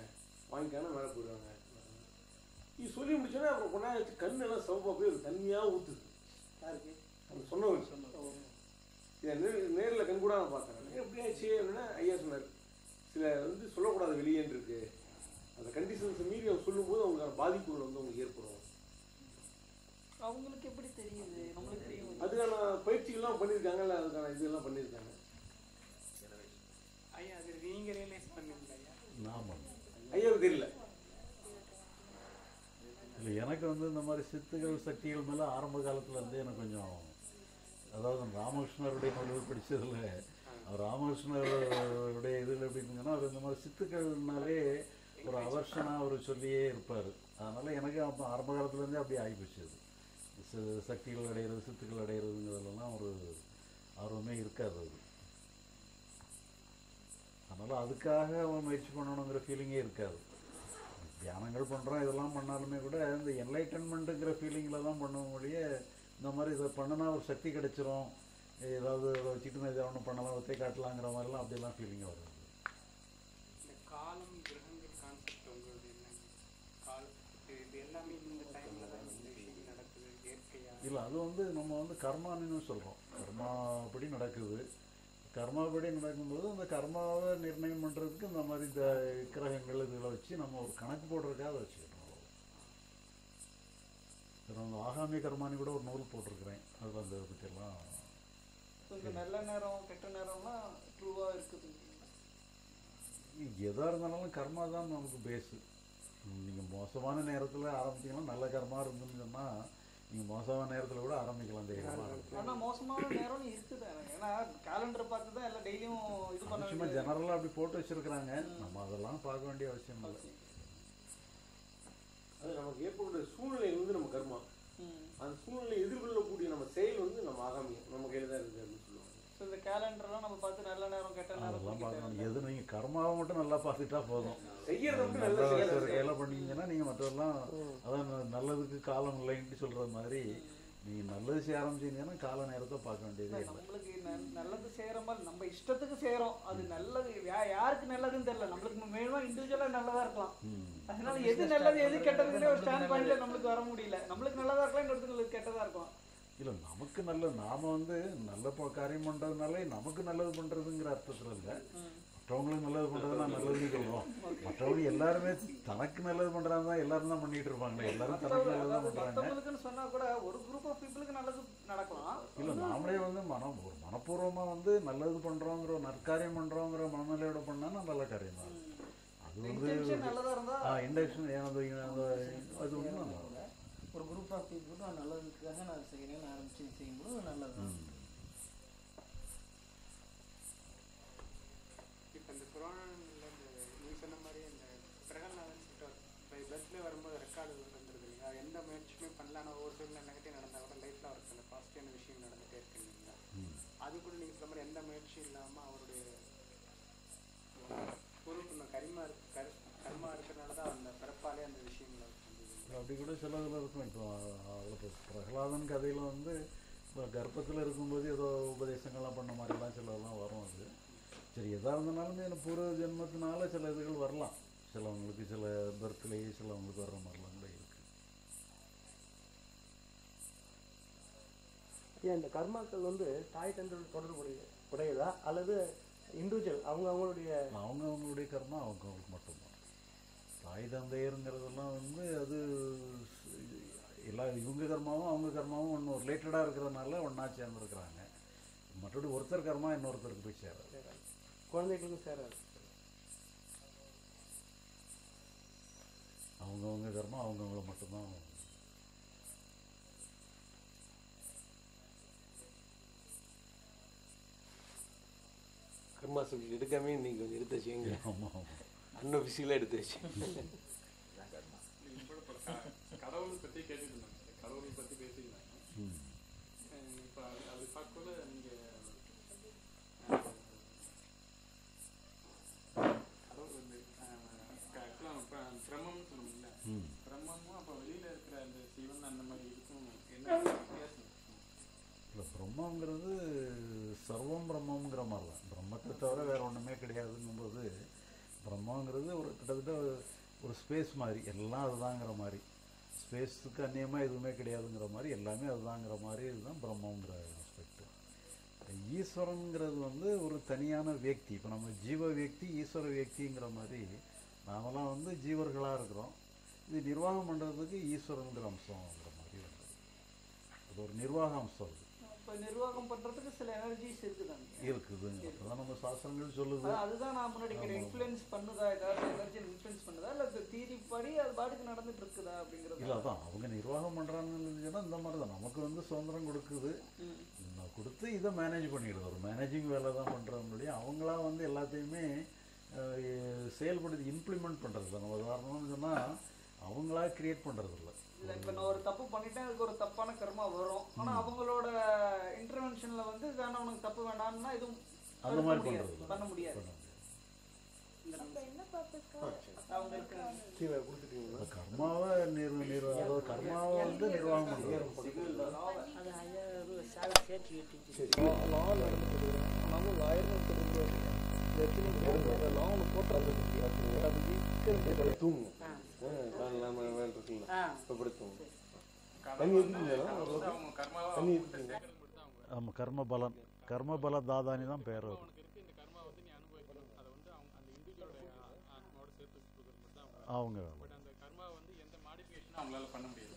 வாங்கிக்கான மேலே போயிடுவாங்க. இது சொல்லி முடிச்சோன்னே அப்புறம் கொண்டாந்து வச்சு கண்ணு எல்லாம் சிவப்பா போய் ஒரு தண்ணியாக ஊற்றுது யாருக்கு? அந்த சொன்னவர். இதை நேர் நேரில் கண் கூட நான் எப்படி ஆச்சு அப்படின்னா ஐயா சொன்னார். சில வந்து சொல்லக்கூடாது வெளியேன்னு இருக்கு? அந்த கண்டிஷன்ஸ் மீறி அவங்க சொல்லும்போது அவங்களுக்கான பாதிப்புகள் வந்து அவங்களுக்கு ஏற்படும். அவங்களுக்கு எப்படி தெரியுது? அதுக்கான பயிற்சிகள்லாம் பண்ணியிருக்காங்கல்ல அதுக்கான இதெல்லாம் பண்ணியிருக்காங்க. ஐயா அது நீங்க ரியலைஸ் பண்ணீங்களா ஐயா? ஆமாம் ஐயாவுக்கு தெரியல. இல்லை எனக்கு வந்து இந்த மாதிரி சித்துகள் சக்திகள் மேலே ஆரம்ப காலத்துல இருந்தே எனக்கு கொஞ்சம் அதாவது ராமகிருஷ்ணருடைய நூல்கள் படிச்சதுல அவர் ராமகிருஷ்ணருடைய இதில் எப்படி இருந்ததுன்னா அவர் இந்த மாதிரி சித்துக்கள்னாலே ஒரு அவர்ஷனாக அவர் சொல்லியே இருப்பார். அதனால எனக்கு அப்போ ஆரம்ப காலத்துலேருந்தே அப்படியே ஆகிப்போச்சு அது. சி- சக்திகள் அடையிறது சித்துக்கள் அடையிறதுங்கிறதெல்லாம் ஒரு ஆர்வமே இருக்காது அது. அதனால் அதுக்காக அவன் முயற்சி பண்ணணுங்கிற ஃபீலிங்கே இருக்காது. தியானங்கள் பண்ணுறோம் இதெல்லாம் பண்ணாலுமே கூட இந்த என்லைட்டன்மெண்ட்டுங்கிற ஃபீலிங்கில் தான் பண்ணுவோம் ஒழிய இந்த மாதிரி இதை பண்ணுனா ஒரு சக்தி கிடைச்சிரும். ஏதாவது அதை வச்சுட்டு நான் இதை ஒன்று பண்ணலாம் ஒத்தை காட்டலாங்கிற மாதிரிலாம் அப்படிலாம் ஃபீலிங் வராது காலம் கிரகங்கள் கான்செப்ட் உங்களது என்ன? காலம் இது இது எல்லாமே இந்த டைம்ல தான் இந்த விஷயம் நடக்குது இயற்கையா? இல்லை அது வந்து நம்ம வந்து கர்மான்னு சொல்கிறோம் கர்மாப்படி நடக்குது. கர்மாப்படி நடக்கும்போது அந்த கர்மாவை நிர்ணயம் பண்ணுறதுக்கு இந்த மாதிரி இந்த கிரகங்கள் இதில் வச்சு நம்ம ஒரு கணக்கு போடுறதுக்காக அதை வச்சுக்கணும் அந்த ஆகாமிய கர்மானி கூட ஒரு நூல் போட்டிருக்கிறேன். அதில் அந்த பற்றியெல்லாம் நல்ல நேரம் கெட்ட நேரம்லாம் ட்ரூவாக இருக்குது. எதாக இருந்தாலும் கர்மா தான் நமக்கு பேஸு நீங்கள் மோசமான நேரத்தில் ஆரம்பிச்சீங்கன்னா நல்ல கர்மா இருந்துன்னு சொன்னால் நீங்கள் மோசமான நேரத்தில் கூட ஆரம்பிக்கலாம் தைரியமாக ஆனா மோசமான நேரம்னு இருக்குது ஏன்னா கேலண்டர் பார்த்து தான் எல்லாம் டெய்லியும் இது பண்ண சும்மா வேண்டியது. ஜெனரலாக அப்படி போட்டு வச்சிருக்கிறாங்க. நம்ம அதெல்லாம் பார்க்க வேண்டிய அவசியம் இல்லை. அது நமக்கு ஏற்படுற சூழ்நிலை வந்து நம்ம கர்மா. அந்த சூழ்நிலை எதிர்கொள்ளக்கூடிய நம்ம செயல் வந்து நம்ம ஆகாமியம். நம்ம கையில் தான் இருக்குது ஸோ இந்த கேலண்டர்லாம் நம்ம பார்த்து நல்ல நேரம் கெட்ட நேரம் அதெல்லாம் பார்க்கணும். எது நீங்கள் கர்மாவை மட்டும் நல்லா பார்த்துட்டா போதும். செய்யறது மட்டும் நல்ல கையில் பண்ணீங்கன்னா நீங்கள் மற்றதெல்லாம் அதான் நல்லதுக்கு காலம் இல்லைன்ட்டு சொல்கிற மாதிரி நீங்கள் நல்லது செய்ய ஆரம்பிச்சீங்கன்னா கால நேரத்தை பார்க்க வேண்டியதே இல்லை நம்மளுக்கு நல்- நல்லது செய்யற மாதிரி நம்ம இஷ்டத்துக்கு செய்யறோம். அது நல்லது யாருக்கு நல்லதுன்னு தெரியல. நம்மளுக்கு மேலும் இண்டிவிஜுவலா நல்லதா இருக்கலாம். அதனால எது நல்லது எது கெட்டதுன்னு ஒரு ஸ்டாண்ட் பாயிண்ட்ல நம்மளுக்கு வர முடியல. நம்மளுக்கு நல்லதா இருக்கலாம் இன்னொருத்தங்களுக்கு கெட்டதா இருக்கும் இல்லை நமக்கு நல்ல நாம வந்து நல்ல ப- காரியம் பண்ணுறதுனாலே நமக்கு நல்லது பண்ணுறதுங்கிற அர்த்தத்தில் இல்லை. மற்றவங்களுக்கு நல்லது பண்ணுறதுனா நல்லதுன்னு சொல்கிறோம் மற்றவங்க எல்லாருமே தனக்கு நல்லது பண்ணுறாங்க தான் எல்லாரும் தான் பண்ணிட்டு இருப்பாங்களே. எல்லாரும் தனக்கு நல்லது தான் பண்ணுறாங்க மத்தவங்களுக்குன்னு சொன்னா கூட ஒரு குரூப் ஆஃப் பீப்புளுக்கு நல்லது நடக்கலாம். இல்லை நாமளே வந்து மனம் ஒரு மனப்பூர்வமாக வந்து நல்லது பண்ணுறோங்கிற நற்காரியம் பண்ணுறோங்கிற மனநிலையோட பண்ணால் நல்ல காரியம் தான் அது வந்து ஆ இண்டக்ஷன் அது அது உண்மை ஒரு குரூப் ஆஃப் பீப்புள் நான் நல்லதுக்காக நான் செய்கிறேன்னு ஆரம்பிச்சு செய்யும்போது நல்லது தான் இப்போ இந்த புராணங்களில் இந்த நீ சொன்ன மாதிரி இந்த பிரகலாதன் சொல்லிட்டு பை பர்த்ல வரும்போது ரெக்கார்டு வந்துருது இல்லையா? அவர் எந்த முயற்சியுமே பண்ணல ஆனால் ஒவ்வொரு சூழ்நிலை நெகட்டிவ் நடந்தால் கூட லைஃப்பில் அவருக்கு அந்த பாசிட்டிவான விஷயம் நடந்துகிட்டே இருக்கு இல்லைங்களா? அது கூட நீங்கள் சொல்ல மாதிரி எந்த முயற்சியும் இல்லாமல் அவருடைய பொறுப்பு கரிமா இருக்கு கரு கர்மா இருக்கிறனால தான் அந்த பிறப்பாலே அந்த விஷயங்களை அவருக்கு வந்தது அப்படி கூட சில இதில் இருக்கும். இப்போ அதில் பிரகலாதன் கதையில் வந்து இப்போ கர்ப்பத்தில் இருக்கும்போது ஏதோ உபதேசங்கள்லாம் பண்ண மாதிரிலாம் சிலதெல்லாம் வரும் அது. சரி எதாக இருந்தாலும் எனக்கு பூர்வ ஜென்மத்தினால சில இதுகள் வரலாம். சிலவங்களுக்கு சில பர்த்லேயே சிலவங்களுக்கு வர்ற மாதிரிலாம் கூட இருக்குது ஏன் இந்த கர்மாக்கள் வந்து தாய் தந்தை தொடர்புடைய உடையதா? அல்லது இண்டிவிஜுவல் அவங்க அவங்களுடைய அவங்க அவங்களுடைய கர்மா அவங்க அவங்களுக்கு மட்டும்தான். தாய் தந்தையருங்கிறதெல்லாம் வந்து அது எல்லா இவங்க கர்மாவும் அவங்க கர்மாவும் ஒன்று ரிலேட்டடாக இருக்கிறதுனால ஒன்றா சேர்ந்துருக்குறாங்க. மற்றபடி ஒருத்தர் கர்மா இன்னொருத்தருக்கு போய் சேராது. குழந்தைகளுக்கும் சேராது. அவங்கவுங்க கர்மா அவங்கவுங்கள மட்டும்தான். கர்மா சப்ஜெக்ட் எடுக்காமே நீங்கள் கொஞ்சம் எடுத்து வச்சுங்க ஆமாம் ஆமாம் அன்அஃபிஷியலாக எடுத்து வச்சு இப்போ இப்போ கடவுள் பற்றி கேட்டுட்டு இருந்தாங்க கடவுள் பற்றி பேசியிருந்தாங்க இப்போ அது அது பார்க்கல நீங்கள் கடவுள் வந்து ஆக்சுவலாக பிரம்மம்னு சொன்னீங்கல்ல ம். பிரம்மமும் அப்போ வெளியில் இருக்கிற அந்த சிவன் அந்த மாதிரி இருக்கும் என்ன வித்தியாசம் இல்லை பிரம்மங்கிறது சர்வம் பிரம்மங்கிற மாதிரி தான் பிரம்மத்தை தவிர வேறு ஒன்றுமே கிடையாதுங்கும்போது பிரம்மங்கிறது ஒரு கிட்டத்தட்ட ஒரு ஸ்பேஸ் மாதிரி. எல்லாம் அதுதாங்கிற மாதிரி. ஸ்பேஸுக்கு அந்நியமாக எதுவுமே கிடையாதுங்கிற மாதிரி எல்லாமே அதுதாங்கிற மாதிரி இதுதான் பிரம்மங்கிற ஆஸ்பெக்ட் ஈஸ்வரங்கிறது வந்து ஒரு தனியான வியக்தி. இப்போ நம்ம ஜீவ வியக்தி ஈஸ்வர வியக்திங்கிற மாதிரி நாமெல்லாம் வந்து ஜீவர்களாக இருக்கிறோம். இது நிர்வாகம் பண்ணுறதுக்கு ஈஸ்வரங்கிற அம்சம்ங்கிற மாதிரி வந்தது. அது ஒரு நிர்வாக அம்சம் அது. இப்போ நிர்வாகம் பண்றதுக்கு சில எனர்ஜிஸ் இருக்குதாங்க. இருக்குது அப்பதான் நம்ம சாஸ்திரங்கள் சொல்லுது. அதுதான் நான் முன்னாடி இன்ஃப்ளூயன்ஸ் பண்ணுதா? ஏதாவது எனர்ஜி இன்ஃப்ளூயன்ஸ் பண்ணுதா? இல்லை தீரி படி அது பாட்டுக்கு நடந்துட்டு இருக்குதா அப்படிங்கிறது? இல்லை அதான் அவங்க நிர்வாகம் பண்ணுறாங்கன்னு சொன்னா இந்த மாதிரி தான் நமக்கு வந்து சுதந்திரம் கொடுக்குது. கொடுத்து இதை மேனேஜ் பண்ணிடுது ஒரு மேனேஜிங் வேலை தான் பண்ணுறவங்களுடைய அவங்களா வந்து எல்லாத்தையுமே செயல்படுத்தி இம்ப்ளிமெண்ட் பண்ணுறது இல்லை நம்ம உதாரணம்னு சொன்னால் அவங்களா கிரியேட் பண்ணுறது இல்லை இப்போ நான் ஒரு தப்பு பண்ணிட்டேன் அதுக்கு ஒரு தப்பான கர்மா வரும். ஆனா அவங்களோட இன்டர்வென்ஷன்ல வந்து வேணாம் உனக்கு தப்பு வேண்டாம்னா எதுவும் அந்த மாதிரி பண்ணுறது பண்ண முடியாது. கர்மாவை கர்மாவை வந்து நிர்வாகம் பண்ணுறது தூங்கும். காலையில் இல்லாமல் வேலை இருக்குல்ல இப்போ கர்மாவை தண்ணி அவங்க ஆமாம் கர்ம பலன் கர்ம பல தாதானி தான் பேர் அதை. வந்து அவங்க அவங்களால பண்ண முடியாது.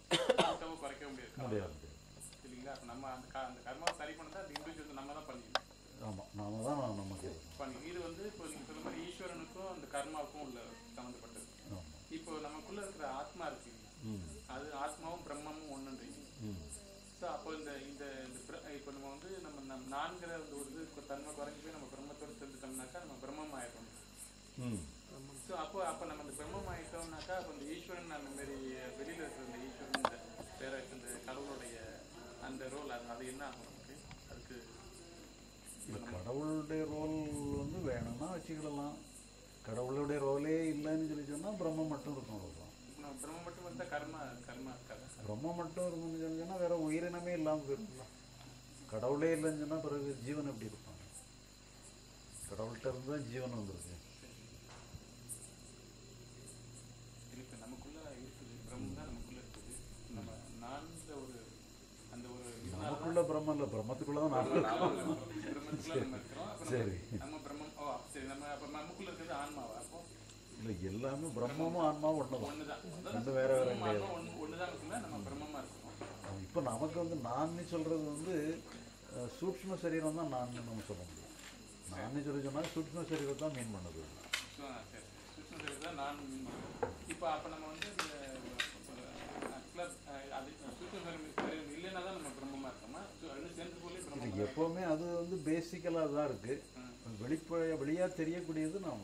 குறைக்க முடியாது. இல்லைங்களா? நம்ம அந்த கர்மாவை சரி பண்ணதா அந்த இண்டிவிஜுவல் நம்ம தான் பண்ணிக்கணும் ஆமாம் நாம தான் நமக்கு இது. வந்து இப்போ நீங்க சொல்ற மாதிரி ஈஸ்வரனுக்கும் அந்த கர்மாவுக்கும் உள்ள இப்போ நமக்குள்ள இருக்கிற ஆத்மா இருக்கு. அது ஆத்மாவும் பிரம்மமும் ஒன்றுன்றீங்க ஸோ அப்போ இந்த இந்த இந்த பிர- இப்போ நம்ம வந்து நம்ம நம் நான்கிற அந்த ஒரு இது தன்மை குறைஞ்சி போய் நம்ம பிரம்மத்தோடு சேர்ந்துட்டோம்னாக்கா நம்ம பிரம்மம் ஆயிடும் ம் ஸோ அப்போ அப்போ நம்ம அந்த பிரம்மம் ஆயிட்டோம்னாக்கா அப்போ இந்த ஈஸ்வரன் அந்த மாதிரி வெளியில் இருக்கிற இந்த ஈஸ்வரன் இந்த வேற இந்த கடவுளுடைய அந்த ரோல் அது அது என்ன ஆகும் நமக்கு? அதுக்கு கடவுளுடைய ரோல் வந்து வேணும்னா வச்சுக்கிடலாம். கடவுளுடைய ரோலே இல்லைன்னு சொல்லி சொன்னால் பிரம்மம் மட்டும் இருக்கும் அவ்வளோதான் பிரம்மம் மட்டும் வந்தா கர்மா கர்மா பிரம்மம் மட்டும் இருக்குன்னு சொல்லி சொன்னால் வேற உயிரினமே இல்லாமல் போயிருக்குல்ல கடவுளே இல்லைன்னு சொன்னால் பிறகு ஜீவன் எப்படி இருப்பாங்க? கடவுள்கிட்ட இருந்து தான் ஜீவன் வந்திருக்கு. இருக்கு நமக்குள்ள இருக்குது பிரம்மம் தான் நமக்குள்ள இருக்குது. நம்ம ஒரு அந்த ஒரு நமக்குள்ள பிரம்மம் இல்லை பிரம்மத்துக்குள்ள தான் நான் சரி. நம்ம நம்ம அப்ப நமக்குள்ள இருக்கிறது ஆன்மாவா? அப்போ இல்லை எல்லாமே பிரம்மமும் ஆன்மாவும் ஒன்று தான் ஒண்ணுதான். ரெண்டு வேற வேற கிடையாது. ஒண்ணு ஒண்ணுதான் இருக்குல்ல நம்ம பிரம்மமா இருக்கோம் இப்போ நமக்கு வந்து நான் சொல்றது வந்து அஹ், சூக்ஷ்ம சரீரம் தான் நான் நம்ம சொல்ல முடியும். நான் சொல்லி சொன்னால் சூக்ஷ்ம சரீரம் தான் மீன் பண்ணுது சு- ஆ, சரி. சுஷ்ம சரீரம் தான் நான் இப்போ அப்போ நம்ம வந்து தான் எப்போவுமே அது வந்து பேசிக்கலாக தான் இருக்குது வெளிப்ப வெளியாக தெரியக்கூடியது நாம.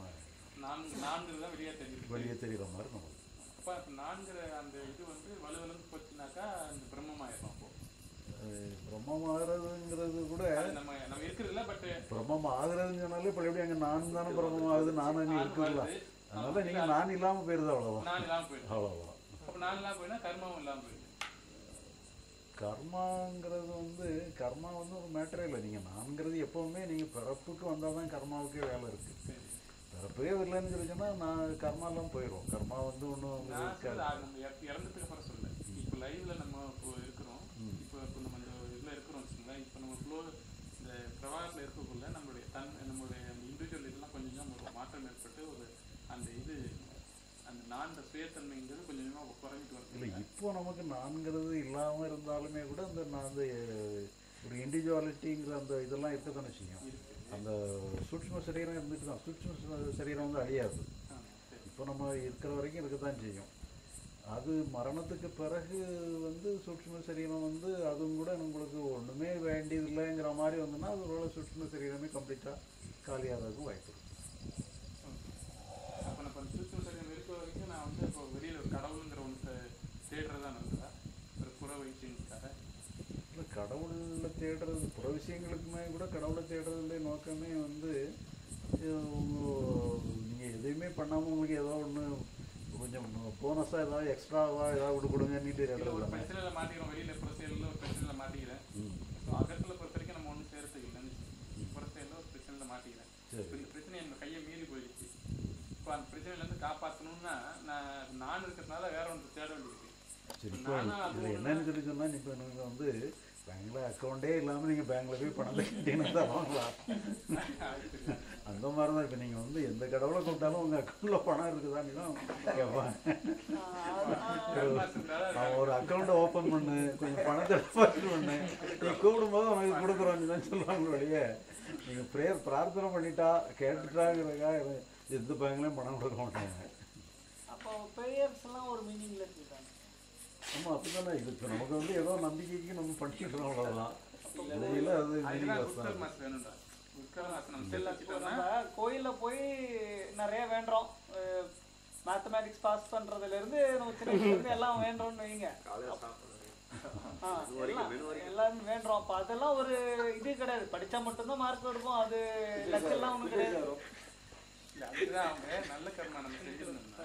நான்கு தான் வெளியே தெரியுது. வெளியே தெரிகிற மாதிரி நமக்கு அப்போ நான்கிற அந்த இது வந்து வலுவலந்து போச்சுனாக்கா அந்த பிரம்மமாயிரும் அப்போ. பிரம்மமாகிறதுங்கிறது கூட நம்ம நம்ம இருக்கிறதுல பட் பிரம்மம் ஆகுறதுன்னு சொன்னாலே இப்போ எப்படி அங்கே நான் தானே பிரம்மம் ஆகுது நான் அங்கே இருக்குல்ல வருது. அதனால நீங்கள் நான் இல்லாமல் போயிருது அவ்வளோதான் நான் இல்லாமல் போயிடும் அவ்வளோதான் அப்போ நான் இல்லாமல் போயினா இல்லாமல் போயிடுது கர்மாங்கிறது வந்து கர்மா வந்து ஒரு மேட்டரே இல்லை. நீங்கள் நான்கிறது எப்போவுமே நீங்கள் பிறப்புக்கு வந்தால் தான் கர்மாவுக்கே வேலை இருக்குது பிறப்பே இல்லைன்னு சொல்லி சொன்னால் நான் கர்மாலாம் போயிடும் கர்மா வந்து ஒன்றும் இறந்ததுக்கு அப்புறம் சொல்ல இப்போ லைவ்ல நம்ம இப்போ இருக்கிறோம். இப்போ இப்போ நம்ம இந்த இதில் இருக்கிறோம் வச்சுங்களேன் இப்போ நம்ம ஃப்ளோ இந்த பிரவாகத்தில் இருக்கக்குள்ள நம்மளுடைய தன் நம்மளுடைய இண்டிவிஜுவல் இதெல்லாம் கொஞ்சம் கொஞ்சம் ஒரு மாற்றம் ஏற்பட்டு ஒரு அந்த இது அந்த நான் சுயத்தன்மைங்கிறது கொஞ்சம் கொஞ்சமாக குறைஞ்சிட்டு இல்லை வருது இப்போ நமக்கு நான்கிறது இல்லாமல் இருந்தாலுமே கூட அந்த நான் அந்த ஒரு இண்டிவிஜுவாலிட்டிங்கிற அந்த இதெல்லாம் இருக்க தானே செய்யும் அந்த சூட்ச்ம சரீரம் இருந்துட்டு தான் சூட்ச்ம சரீரம் வந்து அழியாது. இப்போ நம்ம இருக்கிற வரைக்கும் இருக்க தான் செய்யும். அது மரணத்துக்கு பிறகு வந்து சூட்ச்ம சரீரம் வந்து அதுவும் கூட நம்மளுக்கு ஒன்றுமே வேண்டியதில்லைங்கிற மாதிரி வந்துன்னா அது ஒரு சூட்ச்ம சரீரமே கம்ப்ளீட்டாக காலியாகிறதுக்கு வாய்ப்பு இருக்கு அப்போ நம்ம சூட்சம சரீரம் இருக்க வரைக்கும் நான் வந்து இப்போ வெளியில் ஒரு கடவுளுங்கிற ஒன்று தேடுறதா நல்லதா ஒரு புற வைத்தியங்களுக்காக இல்லை கடவுளை தேடுறது புற விஷயங்களுக்குமே கூட கடவுளை தேடுறதுடைய நோக்கமே வந்து நீங்கள் எதையுமே பண்ணாமல் உங்களுக்கு ஏதோ ஒன்று கொஞ்சம் போனஸாக ஏதாவது எக்ஸ்ட்ராவாக ஏதாவது ஒன்று கொடுங்கன்னுட்டு இல்லை ஒரு பிரச்சனையில் மாட்டிக்கிறோம். வெளியில் புறசெயலில் ஒரு பிரச்சனையில் மாட்டிக்கிறேன். ஸோ அகத்தில் பொறுத்த வரைக்கும் நம்ம ஒன்றும் சேர்த்துக்கு இல்லைன்னு புறசெயலில் ஒரு பிரச்சனையில் மாட்டிக்கிறேன். இந்த பிரச்சனை என் கையை மீறி போயிடுச்சு. இப்போ அந்த பிரச்சனையிலேருந்து காப்பாற்றணும்னா நான் நான் இருக்கிறதுனால வேற ஒன்று தேட வேண்டியிருக்கு. என்னன்னு சொல்லி சொன்னால் இப்போ எனக்கு வந்து பேங்க்ல அக்கௌண்ட்டே இல்லாமல் நீங்கள் பேங்க்ல போய் பணம் கட்டினா தான் வாங்கலாம். அந்த மாதிரி தான் இப்போ நீங்கள் வந்து எந்த கடவுளை கூப்பிட்டாலும் உங்கள் அக்கௌண்ட்டில் பணம் இருக்குதான் தான் அவன் ஒரு அக்கௌண்ட்டை ஓப்பன் பண்ணு கொஞ்சம் பணத்தை டெபாசிட் பண்ணு. நீ கூப்பிடும்போது உனக்கு கொடுக்குறோன்னு தான் சொல்லுவாங்க வழியே நீங்கள் ப்ரேயர் பிரார்த்தனை பண்ணிட்டா கேட்டுட்டாங்கிறதுக்காக எந்த பேங்க்லேயும் பணம் கொடுக்க மாட்டாங்க. அப்போ ப்ரேயர்ஸ் எல்லாம் ஒரு மீனிங்ல இருக்கு. ஆமாம் அப்படிதானே இது? இப்போ நமக்கு வந்து ஏதோ நம்பிக்கைக்கு நம்ம பண்ணிக்கிறோம் அவ்வளோதான் அது நம்ம நம்ம கோயில்ல போய் நிறைய வேண்டுறோம். மேத்தமேட்டிக்ஸ் பாஸ் பண்றதுல இருந்து நம்ம சின்ன வயசுல இருந்து எல்லாம் வேண்டுறோம்னு வைங்க எல்லாரும் வேண்டுறோம். அப்ப அதெல்லாம் ஒரு இது கிடையாது. படிச்சா மட்டும்தான் மார்க் எடுப்போம் அது லக் எல்லாம் ஒண்ணும் கிடையாது. இல்ல, அதுதான் அவங்க நல்ல கர்மா நம்ம செஞ்சிருந்தோம்னா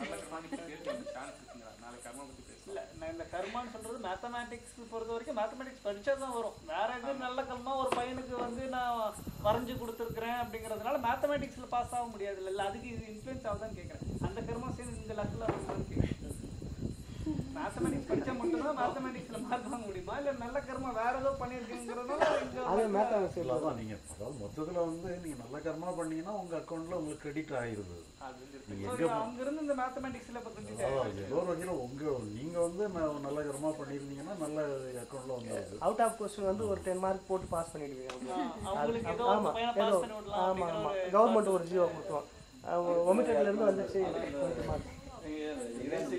நல்ல கர்மாவுக்கு சேர்த்து சான்ஸ் இருக்குங்களா நாளை கர்மா பற்றி பேசலாம் இல்ல நான் இந்த கர்மான்னு சொல்றது மேத்தமேட்டிக்ஸ் பொறுத்த வரைக்கும் மேத்தமேட்டிக்ஸ் படிச்சா தான் வரும். வேற எதுவும் நல்ல கர்மா ஒரு பையனுக்கு வந்து நான் வரைஞ்சு கொடுத்துருக்கிறேன் அப்படிங்கிறதுனால மேத்தமேட்டிக்ஸ்ல பாஸ் ஆக முடியாது இல்ல அதுக்கு இது இன்ஃப்ளூயன்ஸ் ஆகுதான்னு கேட்கறேன் அந்த கர்மா சேர்ந்து இந்த லக்கில் வருமான்னு கேட்கறேன் மேத்தமேட்டிக்ஸ் படிச்சா மட்டும்தான் மேத்தமேட்டிக்ஸ்ல மார்க் வாங்க முடியுமா? இல்ல நல்ல கர்மா வேற ஏதோ பண்ணிருக்கீங்கிறதுனால இங்க அது வந்து- மேத்தமேட்டிக்ஸ் அதான் நீங்கள் அதாவது மொத்தத்தில் வந்து நீங்கள் நல்ல கர்மா பண்ணீங்கன்னா உங்கள் அக்கௌண்ட்டில் உங்களுக்கு கிரெடிட் வந்து எங்கே அங்க இருந்து இந்த மேத்தமேட்டிக்ஸ்ல ஏதோ ஒரு வகையில் உங்கள் நீங்கள் வந்து நல்ல கர்மா பண்ணியிருந்தீங்கன்னா நல்ல அக்கௌண்ட்டில் வந்துருது அவுட் ஆஃப் கொஸ்டின் வந்து ஒரு டென் மார்க் போட்டு பாஸ் பண்ணிடுவீங்க. அவங்களுக்கு ஏதோ ஆமா ஆமா ஆமா. ஒரு கவர்மெண்ட் ஒரு ஜீவோ கொடுத்தோம். ஒமிட்டட்ல இருந்து வந்துச்சு.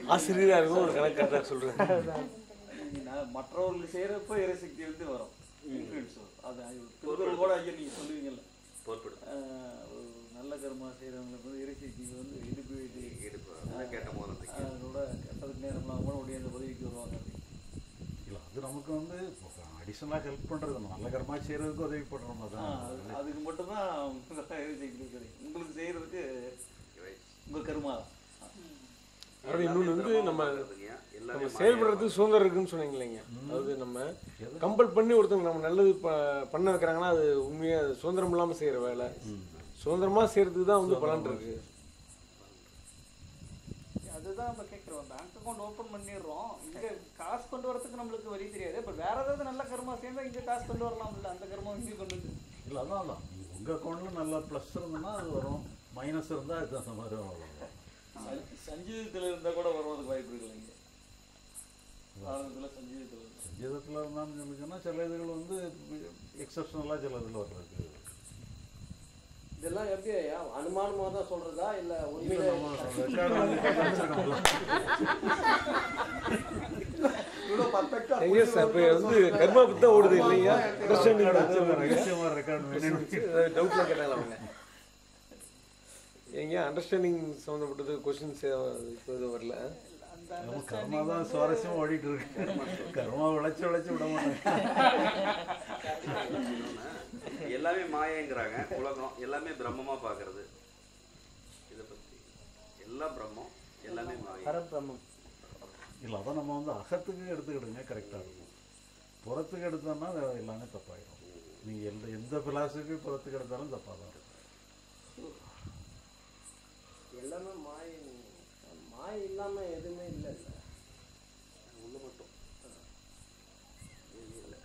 ஆசிரியராக இருக்கும் ஒரு கணக்கு கரெக்டாக சொல்கிறேன் மற்றவர்கள் செய்யறப்ப இறைசக்தி வந்து வரும். இன்ஃப்ளூயன்ஸ் வரும். அது திருக்குறள் கூட ஐயா நீங்க சொல்லுவீங்கல்ல. நல்ல கர்மா செய்யறவங்களுக்கு வந்து இறைசக்தி வந்து இடுப்பு இது இடுப்பு, கேட்ட கேள்வி. அதோட கெட்டதுக்கு நேரம்லாம் கூட உடைய அந்த பதவிக்கு வருவாங்க. இல்லை அது நமக்கு வந்து அடிஷ்னலாக ஹெல்ப் பண்ணுறது நல்ல கர்மா செய்கிறதுக்கு உதவி பண்ணுறோம் அது- அதுக்கு மட்டும்தான் இறைசக்தி கிடைக்கும் உங்களுக்கு செய்யறதுக்கு உங்க கர்மா. தான். அதாவது இன்னொன்று வந்து நம்ம எல்லாமே நம்ம செயல்படுறதுக்கு சுதந்திரம் இருக்குன்னு சொன்னீங்க இல்லைங்க அதாவது நம்ம கம்பல் பண்ணி ஒருத்தவங்க நம்ம நல்லது ப பண்ண வைக்கிறாங்கன்னா அது உண்மையாக அது சுதந்திரம் இல்லாமல் செய்கிற வேலை. சுதந்திரமாக செய்கிறதுக்கு தான் வந்து பலன் இருக்கு. அதுதான் நம்ம கேட்குறோம் பேங்க் அக்கௌண்ட் ஓப்பன் பண்ணிடுறோம். இங்க காசு கொண்டு வரதுக்கு நம்மளுக்கு வழி தெரியாது. பட் வேற ஏதாவது நல்ல கர்மா சேர்ந்தா இங்க காசு கொண்டு வரலாம்ல. அந்த கர்மா இங்கே கொண்டு வந்து. இல்லை அதான் அதான். உங்கள் அக்கௌண்ட்டில் நல்ல ப்ளஸ் இருந்ததுன்னா அது வரும். மைனஸ் இருந்தால் அதுக்கு தகுந்த மாதிரி வரும். சஞ்சீதத்துல இருந்தா கூட வருவதுக்கு வாய்ப்பு இருக்குல்ல இங்க? ஆரம்பத்துல சஞ்சீதத்துல இருந்தா. சங்கீதத்தில் இருந்தாலும் சொல்லிச்சுன்னா சில இதுகள் வந்து எக்ஸப்ஷனலாக சில இதில் வர்றதுக்கு. இதெல்லாம் எப்படி அனுமானமா தான் சொல்றதா இல்ல உண்மையிலே வந்து கர்மா புத்தி ஓடுது இல்லையா? ரகசியமா வேணும். டவுட்ல கேட்டாங்க அவங்க. எங்க அண்டர்ஸ்டாண்டிங் சம்மந்தப்பட்டது கொஸ்டின்ஸ் இப்போ இது வரல? நம்ம கர்மா தான் சுவாரஸ்யமா ஓடிட்டு இருக்கு. கர்மா உழைச்சு உழைச்சு விட மாட்டாங்க. எல்லாமே மாயங்கிறாங்க. உலகம் எல்லாமே பிரம்மமா பார்க்கறது. இதை பத்தி. எல்லாம் பிரம்மம் எல்லாமே மாயை. பரபிரம்மம். இல்ல அதான் நம்ம வந்து அகத்துக்கு எடுத்துக்கிடுங்க கரெக்டா இருக்கும். புறத்துக்கு எடுத்தோம்னா எல்லாமே தப்பாயிடும் நீங்க எந்த எந்த பிலாசபி புறத்துக்கு எடுத்தாலும் தப்பா தான் இருக்கும் எல்லாமே மாய மாய இல்லாம எதுவுமே இல்லை ஒண்ணு மட்டும். இது இல்லை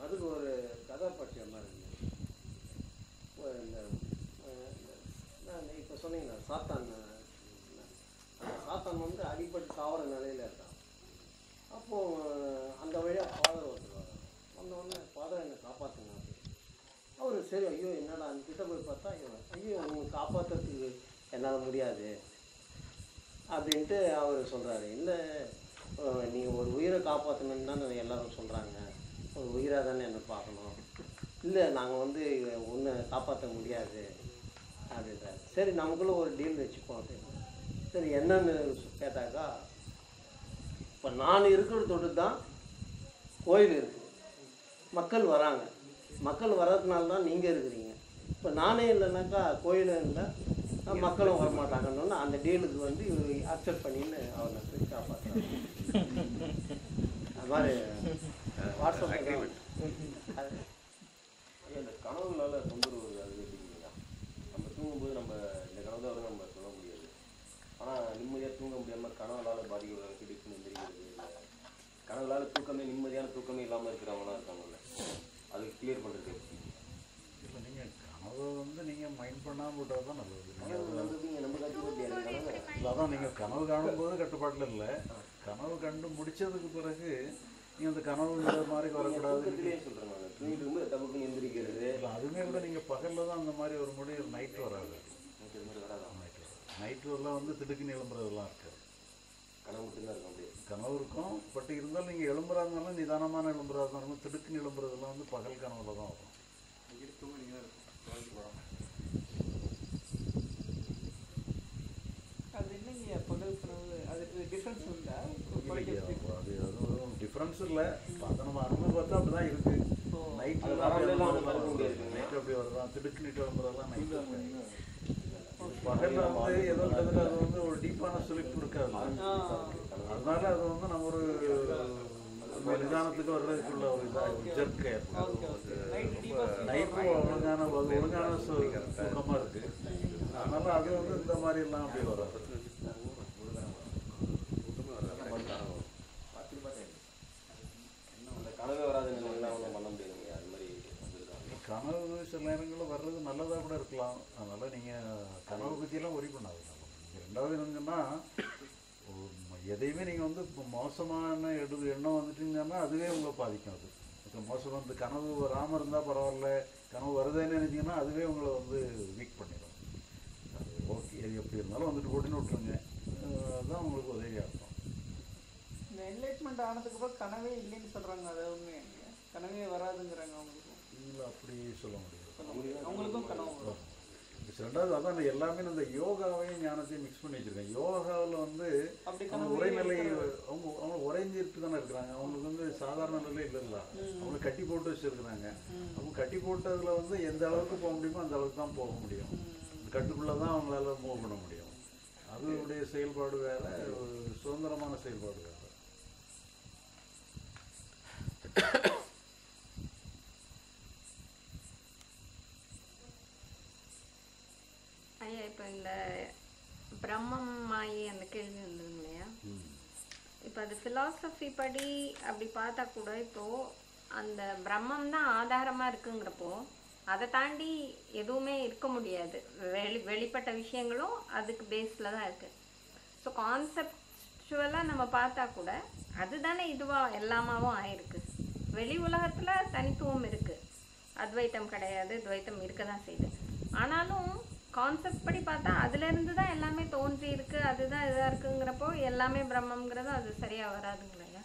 அதுக்கு ஒரு கதை படிச்ச மாதிரி இருந்தது. இந்த நான் இப்போ சொன்னீங்களா சாத்தான் அந்த சாத்தான் வந்து அடிபட்டு சாவர நிலையில இருக்கான் அப்போ அஹ், அந்த வழியா ஃபாதர் ஒருத்தர் வரார் வந்த உடனே ஃபாதர் என்னை காப்பாற்றுங்க ஒரு சரி ஐயோ என்னடா கிட்ட போய் பார்த்தா ஐயோ ஐயோ உங்களை காப்பாற்றுறதுக்கு என்னால் முடியாது அப்படின்ட்டு அவர் சொல்கிறாரு இல்லை நீங்கள் ஒரு உயிரை காப்பாற்றணுன்னு தானே எல்லாரும் சொல்கிறாங்க ஒரு உயிராக தானே என்ன பார்க்கணும். இல்லை நாங்கள் வந்து ஒன்று காப்பாற்ற முடியாது அப்படின்றாரு. சரி நமக்குள்ளே ஒரு டீல் வச்சுப்போம் அப்படின்னு. சரி என்னன்னு கேட்டாக்கா இப்போ நான் இருக்கிறதோடு தொட்டு தான் கோயில் இருக்குது மக்கள் வராங்க. மக்கள் வர்றதுனால தான் நீங்கள் இருக்கிறீங்க. இப்போ நானே இல்லைனாக்கா கோயில் இல்லை மக்களும் வரமாட்டாங்கன்னு அந்த டீலுக்கு வந்து இவர் அக்செப்ட் பண்ணின்னு அவனை போய் காப்பாற்றுறாரு அது மாதிரி வாட்ஸ்அப் இந்த கனவுனால தொந்தரவு அது எப்படிங்களா நம்ம தூங்கும்போது நம்ம இந்த கனவு தான் நம்ம சொல்ல முடியாது. ஆனால் நிம்மதியாக தூங்க முடியாமல் கனவுனால பாதிக்கப்படுறாங்க திடீர்னு எந்திரிக்கிறது இல்லை. கனவுனால தூக்கமே நிம்மதியான தூக்கமே இல்லாமல் இருக்கிறவங்களாம் இருக்காங்கல்ல. அது கிளியர் பண்ணுறது எப்படி? இல்ல நீங்க கனவு வந்து நீங்க மைண்ட் பண்ணாம விட்டா தான் நல்லது. கனவு கனவு இல்ல, அதான் நீங்க கனவு காணும்போது கட்டுப்பாட்டுல இல்ல. கனவு கண்டு முடிச்சதுக்கு பிறகு நீங்க அந்த கனவுங்கிற மாதிரி வரக்கூடாது. சொல்கிறேன் டபுக்குன்னு எந்திரிக்கிறது. இல்ல அதுவுமே கூட நீங்க பகல்ல தான் அந்த மாதிரி ஒரு முடி நைட் வராது. நைட் நைட் எல்லாம் வந்து திடுக்குன்னு எழும்புறதெல்லாம் இருக்காது. கனவு மட்டும்தான் இருக்கும் அப்படியே கனவு இருக்கும் பட் இருந்தாலும் நீங்க எழும்புறா இருந்தாலும் நிதானமான எழும்புறா இருந்தாலும் திடுக்குன்னு எழும்புறதெல்லாம் வந்து பகல் கனவுல தான் வரும். தூங்க நீங்கள் இருக்கும் அது என்னங்க பகல் கனவு? அதுக்கு டிஃப்ரென்ஸ் உண்டா? அது அதுவும் டிஃப்ரென்ஸ் இல்லை. அதை நம்ம அனுபவம் பார்த்தா அப்படிதான் இருக்கு. நைட்ல அது வரவழைலாம் வந்து மறக்க முடியாது. நைட் அப்படி வருதான் திடுக்குன்னு எழும்புறதெல்லாம் நைட் பகல்ல வந்து ஏதோ கிட்டத்தட்ட அது வந்து ஒரு டீப்பான சுழிப்பு இருக்காது அதனால அது வந்து நம்ம ஒரு நிதானத்துக்கு வர்றதுக்குள்ள ஒரு இதா ஒரு ஜெர்க் நைட்டு ஒழுங்கான ஒழுங்கான சு- தூக்கமா இருக்கு. அதனால அது வந்து இந்த மாதிரி எல்லாம் அப்படி வரும் அந்த கனவே வராத நிலையெல்லாம் ஒன்றும் பண்ண முடியாதுங்க அது மாதிரி கனவு சில நேரங்களில் வர்றது நல்லதாக கூட இருக்கலாம். அதனால நீங்க கனவு பற்றியெல்லாம் ஒரி பண்ணாது ரெண்டாவது என்னங்கன்னா எதையுமே நீங்க வந்து இப்போ மோசமான எடு எண்ணம் வந்துட்டீங்கன்னா அதுவே உங்களை பாதிக்கும் அது. இப்போ மோசம் வந்து கனவு வராமல் இருந்தால் பரவாயில்ல கனவு வருதுன்னு நினைச்சீங்கன்னா அதுவே உங்களை வந்து வீக் பண்ணிடும் அது ஓகே அது எப்படி இருந்தாலும் வந்துட்டு போட்டுன்னு விட்டுருங்க அதுதான் உங்களுக்கு உதவியாக இருக்கும் இந்த என்லைட்மெண்ட் ஆனதுக்கு அப்புறம் கனவே இல்லைன்னு சொல்றாங்க அது கனவே வராதுங்கிறாங்க அவங்களுக்கும். இல்லை அப்படி சொல்ல முடியாது. அவங்களுக்கும் கனவு வரும். ரெண்டாவது அதான் எல்லாமே இந்த யோகாவையும் ஞானத்தையும் மிக்ஸ் பண்ணி வச்சிருக்கேன் யோகாவில் வந்து அவங்க உரைநிலை அவங்க அவங்க உறைஞ்சிட்டு தானே இருக்கிறாங்க. அவங்களுக்கு வந்து சாதாரண நிலை இல்லைல்ல. அவங்க கட்டி போட்டு வச்சிருக்கிறாங்க. அவங்க கட்டி போட்டதுல வந்து எந்த அளவுக்கு போக முடியுமோ அந்த அளவுக்கு தான் போக முடியும். அந்த கட்டுக்குள்ளே தான் அவங்களால மூவ் பண்ண முடியும். அதனுடைய செயல்பாடு வேற ஒரு சுதந்திரமான செயல்பாடு வேற ஐயா இப்போ இந்த பிரம்மம் மாயை அந்த கேள்வி இருந்தது இல்லையா? இப்போ அது ஃபிலாசபி படி அப்படி பார்த்தா கூட இப்போ அந்த பிரம்மம் தான் ஆதாரமா இருக்குங்கிறப்போ அதை தாண்டி எதுவுமே இருக்க முடியாது. வெளி வெளிப்பட்ட விஷயங்களும் அதுக்கு பேஸில் தான் இருக்கு. ஸோ கான்செப்டுவலாக நம்ம பார்த்தா கூட அதுதானே இதுவா எல்லாமாவும் ஆயிருக்கு. வெளி உலகத்துல தனித்துவம் இருக்கு. அத்வைத்தம் கிடையாது துவைத்தம் இருக்க தான் செய்யுது. ஆனாலும் கான்செப்ட் படி பார்த்தா அதுல இருந்து தான் எல்லாமே தோன்றி இருக்கு அதுதான் இதா இருக்குங்கிறப்போ எல்லாமே பிரம்மங்கிறது அது சரியா வராதுங்களையா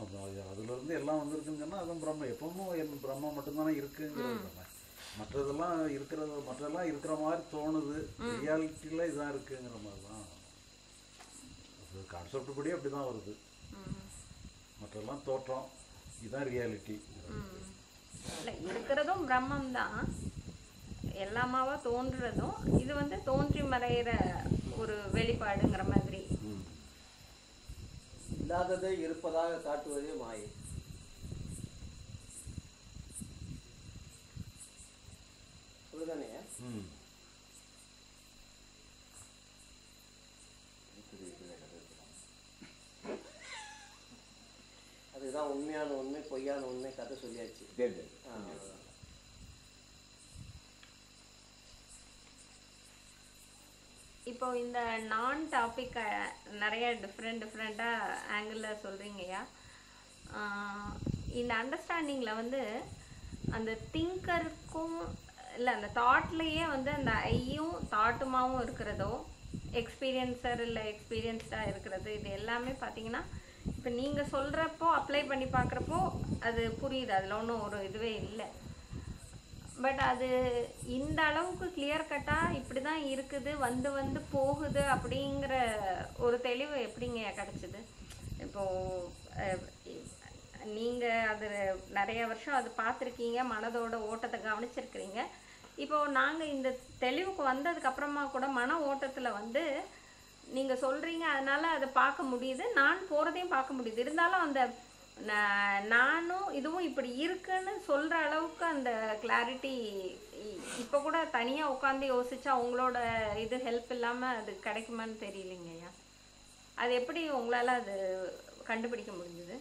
அது அது- அதுலேருந்து எல்லாம் வந்திருக்குன்னு சொன்னால் அதுவும் பிரம்ம எப்பவும் என் பிரம்மம் மட்டும்தானே இருக்குங்கிறது மற்றதெல்லாம் இருக்கிறது மற்றதெல்லாம் இருக்கிற மாதிரி தோணுது. ரியாலிட்டியில் இதான் இருக்குங்கிற மாதிரி தான் கான்செப்ட் படி அப்படி தான் வருது மற்றெல்லாம் தோற்றம். இதுதான் ரியாலிட்டி இல்ல இருக்கிறதும் பிரம்மம் தான் எல்லாமாவா தோன்றுறதும் இது வந்து தோன்றி மறையிற ஒரு வெளிப்பாடுங்கிற மாதிரி. இல்லாததை இருப்பதாக காட்டுவதே மாயை. அப்படிதானே அதுதான் உண்மையான உண்மை பொய்யான உண்மை கதை சொல்லியாச்சு. இப்போ இந்த நான் டாப்பிக்கை நிறைய டிஃப்ரெண்ட் டிஃப்ரெண்ட்டாக ஆங்கிளில் சொல்கிறீங்கய்யா இந்த அண்டர்ஸ்டாண்டிங்கில் வந்து அந்த திங்கருக்கும் இல்லை அந்த தாட்லேயே வந்து அந்த ஐயும் தாட்டுமாவும் இருக்கிறதோ எக்ஸ்பீரியன்ஸர் இல்லை எக்ஸ்பீரியன்ஸ்டாக இருக்கிறது இது எல்லாமே பார்த்தீங்கன்னா இப்போ நீங்கள் சொல்கிறப்போ அப்ளை பண்ணி பார்க்குறப்போ அது புரியுது. அதில் ஒன்றும் ஒரு இதுவே இல்லை. பட் அது இந்த அளவுக்கு கிளியர் கட்டாக இப்படி தான் இருக்குது வந்து வந்து போகுது அப்படிங்கிற ஒரு தெளிவு எப்படிங்க கிடச்சிது? இப்போது நீங்கள் அது நிறைய வருஷம் அது பார்த்துருக்கீங்க மனதோட ஓட்டத்தை கவனிச்சிருக்கிறீங்க. இப்போ நாங்கள் இந்த தெளிவுக்கு வந்ததுக்கப்புறமா கூட மன ஓட்டத்தில் வந்து நீங்கள் சொல்கிறீங்க அதனால் அதை பார்க்க முடியுது. நான் போகிறதையும் பார்க்க முடியுது. இருந்தாலும் அந்த நானும் இதுவும் இப்படி இருக்குன்னு சொல்கிற அளவுக்கு அந்த கிளாரிட்டி இப்போ கூட தனியாக உட்காந்து யோசிச்சா உங்களோட இது ஹெல்ப் இல்லாமல் அது கிடைக்குமான்னு தெரியலைங்கய்யா அது எப்படி உங்களால் அது கண்டுபிடிக்க முடிஞ்சது?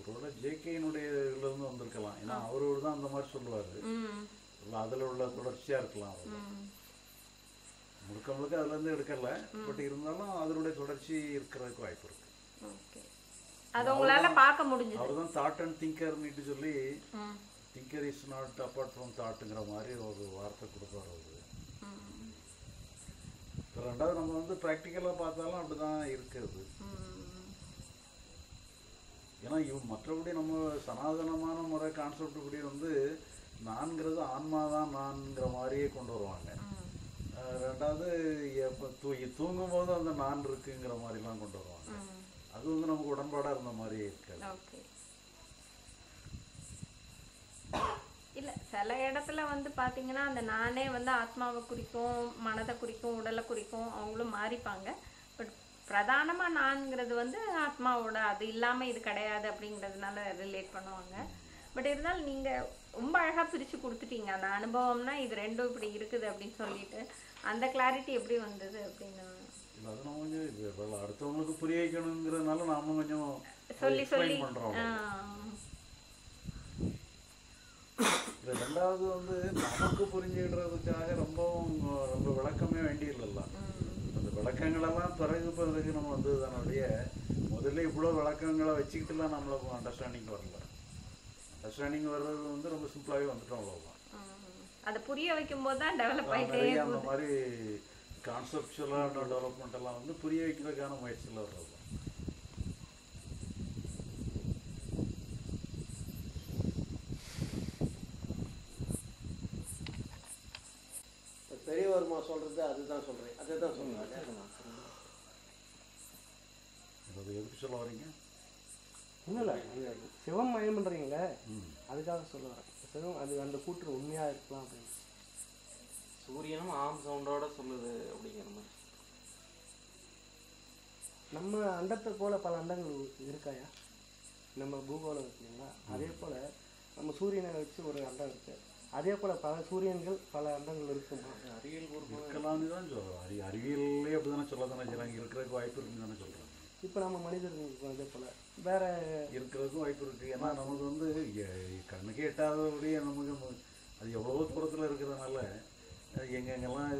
அவரோட ஜேகேனுடைய இதுலேருந்து வந்திருக்கலாம். ஏன்னா அவரோட தான் அந்த மாதிரி சொல்லுவார். ம். அதில் உள்ள தொடர்ச்சியாக இருக்கலாம் முழுக்க முழுக்க அதுலேருந்து எடுக்கல. பட் இருந்தாலும் அதனுடைய தொடர்ச்சி இருக்கிறதுக்கு வாய்ப்பு இருக்கு. அது உங்களால பார்க்க முடிஞ்சது. அவர் தான் தாட் அண்ட் திங்கர்னுட்டு சொல்லி thinker is not apart from தாட்டுங்கிற மாதிரி ஒரு வார்த்தை கொடுப்பார் அவர். ரெண்டாவது நம்ம வந்து ப்ராக்டிக்கலாக பார்த்தாலும் அப்படி தான் இருக்குது. ஏன்னா இவ மற்றபடி நம்ம சனாதனமான முறை கான்செப்ட் படி வந்து நான்கிறது ஆன்மா தான் நான்கிற மாதிரியே கொண்டு வருவாங்க. ரெண்டாவது எப்போ தூங்கும் போது அந்த நான் இருக்குங்கிற மாதிரிலாம் கொண்டு வருவாங்க. அது வந்து நமக்கு உடன்பாடாக இருந்த மாதிரி இருக்காது. ஓகே. இல்ல சில இடத்துல வந்து பாத்தீங்கன்னா அந்த நானே வந்து ஆத்மாவை குறிக்கும் மனதை குறிக்கும் உடலை குறிக்கும் அவங்களும் மாறிப்பாங்க. பட் பிரதானமா நான்ங்கிறது வந்து ஆத்மாவோட அது இல்லாம இது கிடையாது அப்படிங்கிறதுனால ரிலேட் பண்ணுவாங்க. பட் இருந்தாலும் நீங்க ரொம்ப அழகா பிரிச்சு கொடுத்துட்டீங்க. அந்த அனுபவம்னா இது ரெண்டும் இப்படி இருக்குது அப்படின்னு சொல்லிட்டு. அந்த கிளாரிட்டி எப்படி வந்தது அப்படின்னு அது நம்ம கொஞ்சம் இது அடுத்தவங்களுக்கு புரிய வைக்கணுங்கிறதுனால நாம கொஞ்சம் சொல்லி. சொல்லி பண்றோம் ரெண்டாவது வந்து நமக்கு புரிஞ்சுக்கிறதுக்காக ரொம்ப ரொம்ப விளக்கமே வேண்டியதில்ல அந்த விளக்கங்களெல்லாம் பிறகு பிறகு நம்ம வந்து தானுடைய முதல்ல இவ்வளோ விளக்கங்களை வச்சுக்கிட்டுலாம் நம்மளுக்கு அண்டர்ஸ்டாண்டிங் வரல. அண்டர்ஸ்டாண்டிங் வர்றது வந்து ரொம்ப சிம்பிளாகவே வந்துட்டோம் அவ்வளோதான். அதை புரிய வைக்கும் போது தான் டெவலப் நிறைய அந்த மாதிரி கான்செப்டுவலான டெவலப்மெண்ட் எல்லாம் வந்து புரிய வைக்கிறதுக்கான முயற்சியில் வர்றது. தான் பெரியவர்மா சொல்றது அதுதான் சொல்றேன். அதுதான் சொல்றாங்க அது எதுக்கு சொல்ல வரீங்க? ஒன்றும் இல்லை. சிவம் மயம் பண்ணுறீங்களே அதுக்காக சொல்ல வரேன். சிவம் அது அந்த கூற்று உண்மையாக இருக்கலாம் அப்படின்னு. சூரியனும் ஆம் சவுண்டோட சொல்லுது அப்படிங்கிற மாதிரி. நம்ம அண்டத்தை போல பல அண்டங்கள் இருக்காயா? நம்ம பூகோளம் இருக்கு இல்லைங்களா அதே போல நம்ம சூரியனை வச்சு ஒரு அண்டம் இருக்கு. அதே போல பல சூரியன்கள் பல அண்டங்கள் இருக்குமா? அறிவியல் இருக்கலாம்னு தான் சொல்கிறோம் அறி அறிவியல்லே அப்படி தானே சொல்ல தானே செய்கிறாங்க இருக்கிறதுக்கு வாய்ப்பு இருக்குன்னு தானே சொல்கிறோம் இப்போ நம்ம மனிதர்களுக்கு அதே போல வேற இருக்கிறதுக்கும் வாய்ப்பு இருக்குது ஏன்னா நமக்கு வந்து கண்ணுக்கு எட்டாதபடி நமக்கு அது எவ்வளவோ தூரத்தில் இருக்கிறதுனால எங்கெங்கெல்லாம்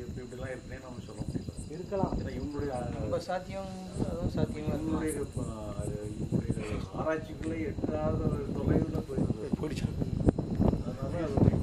இப்படி இப்படிலாம் இருக்குன்னே நம்ம சொல்ல முடியல இருக்கலாம். ஏன்னா இவங்களுடைய ரொம்ப சாத்தியம் அதுவும் சாத்தியமா இவங்களுடைய இப்போ, அது இவங்களுடைய ஆராய்ச்சிக்குள்ளே எட்டாத ஒரு தொலைவில் போய் போயிடுச்சு. அதனால அது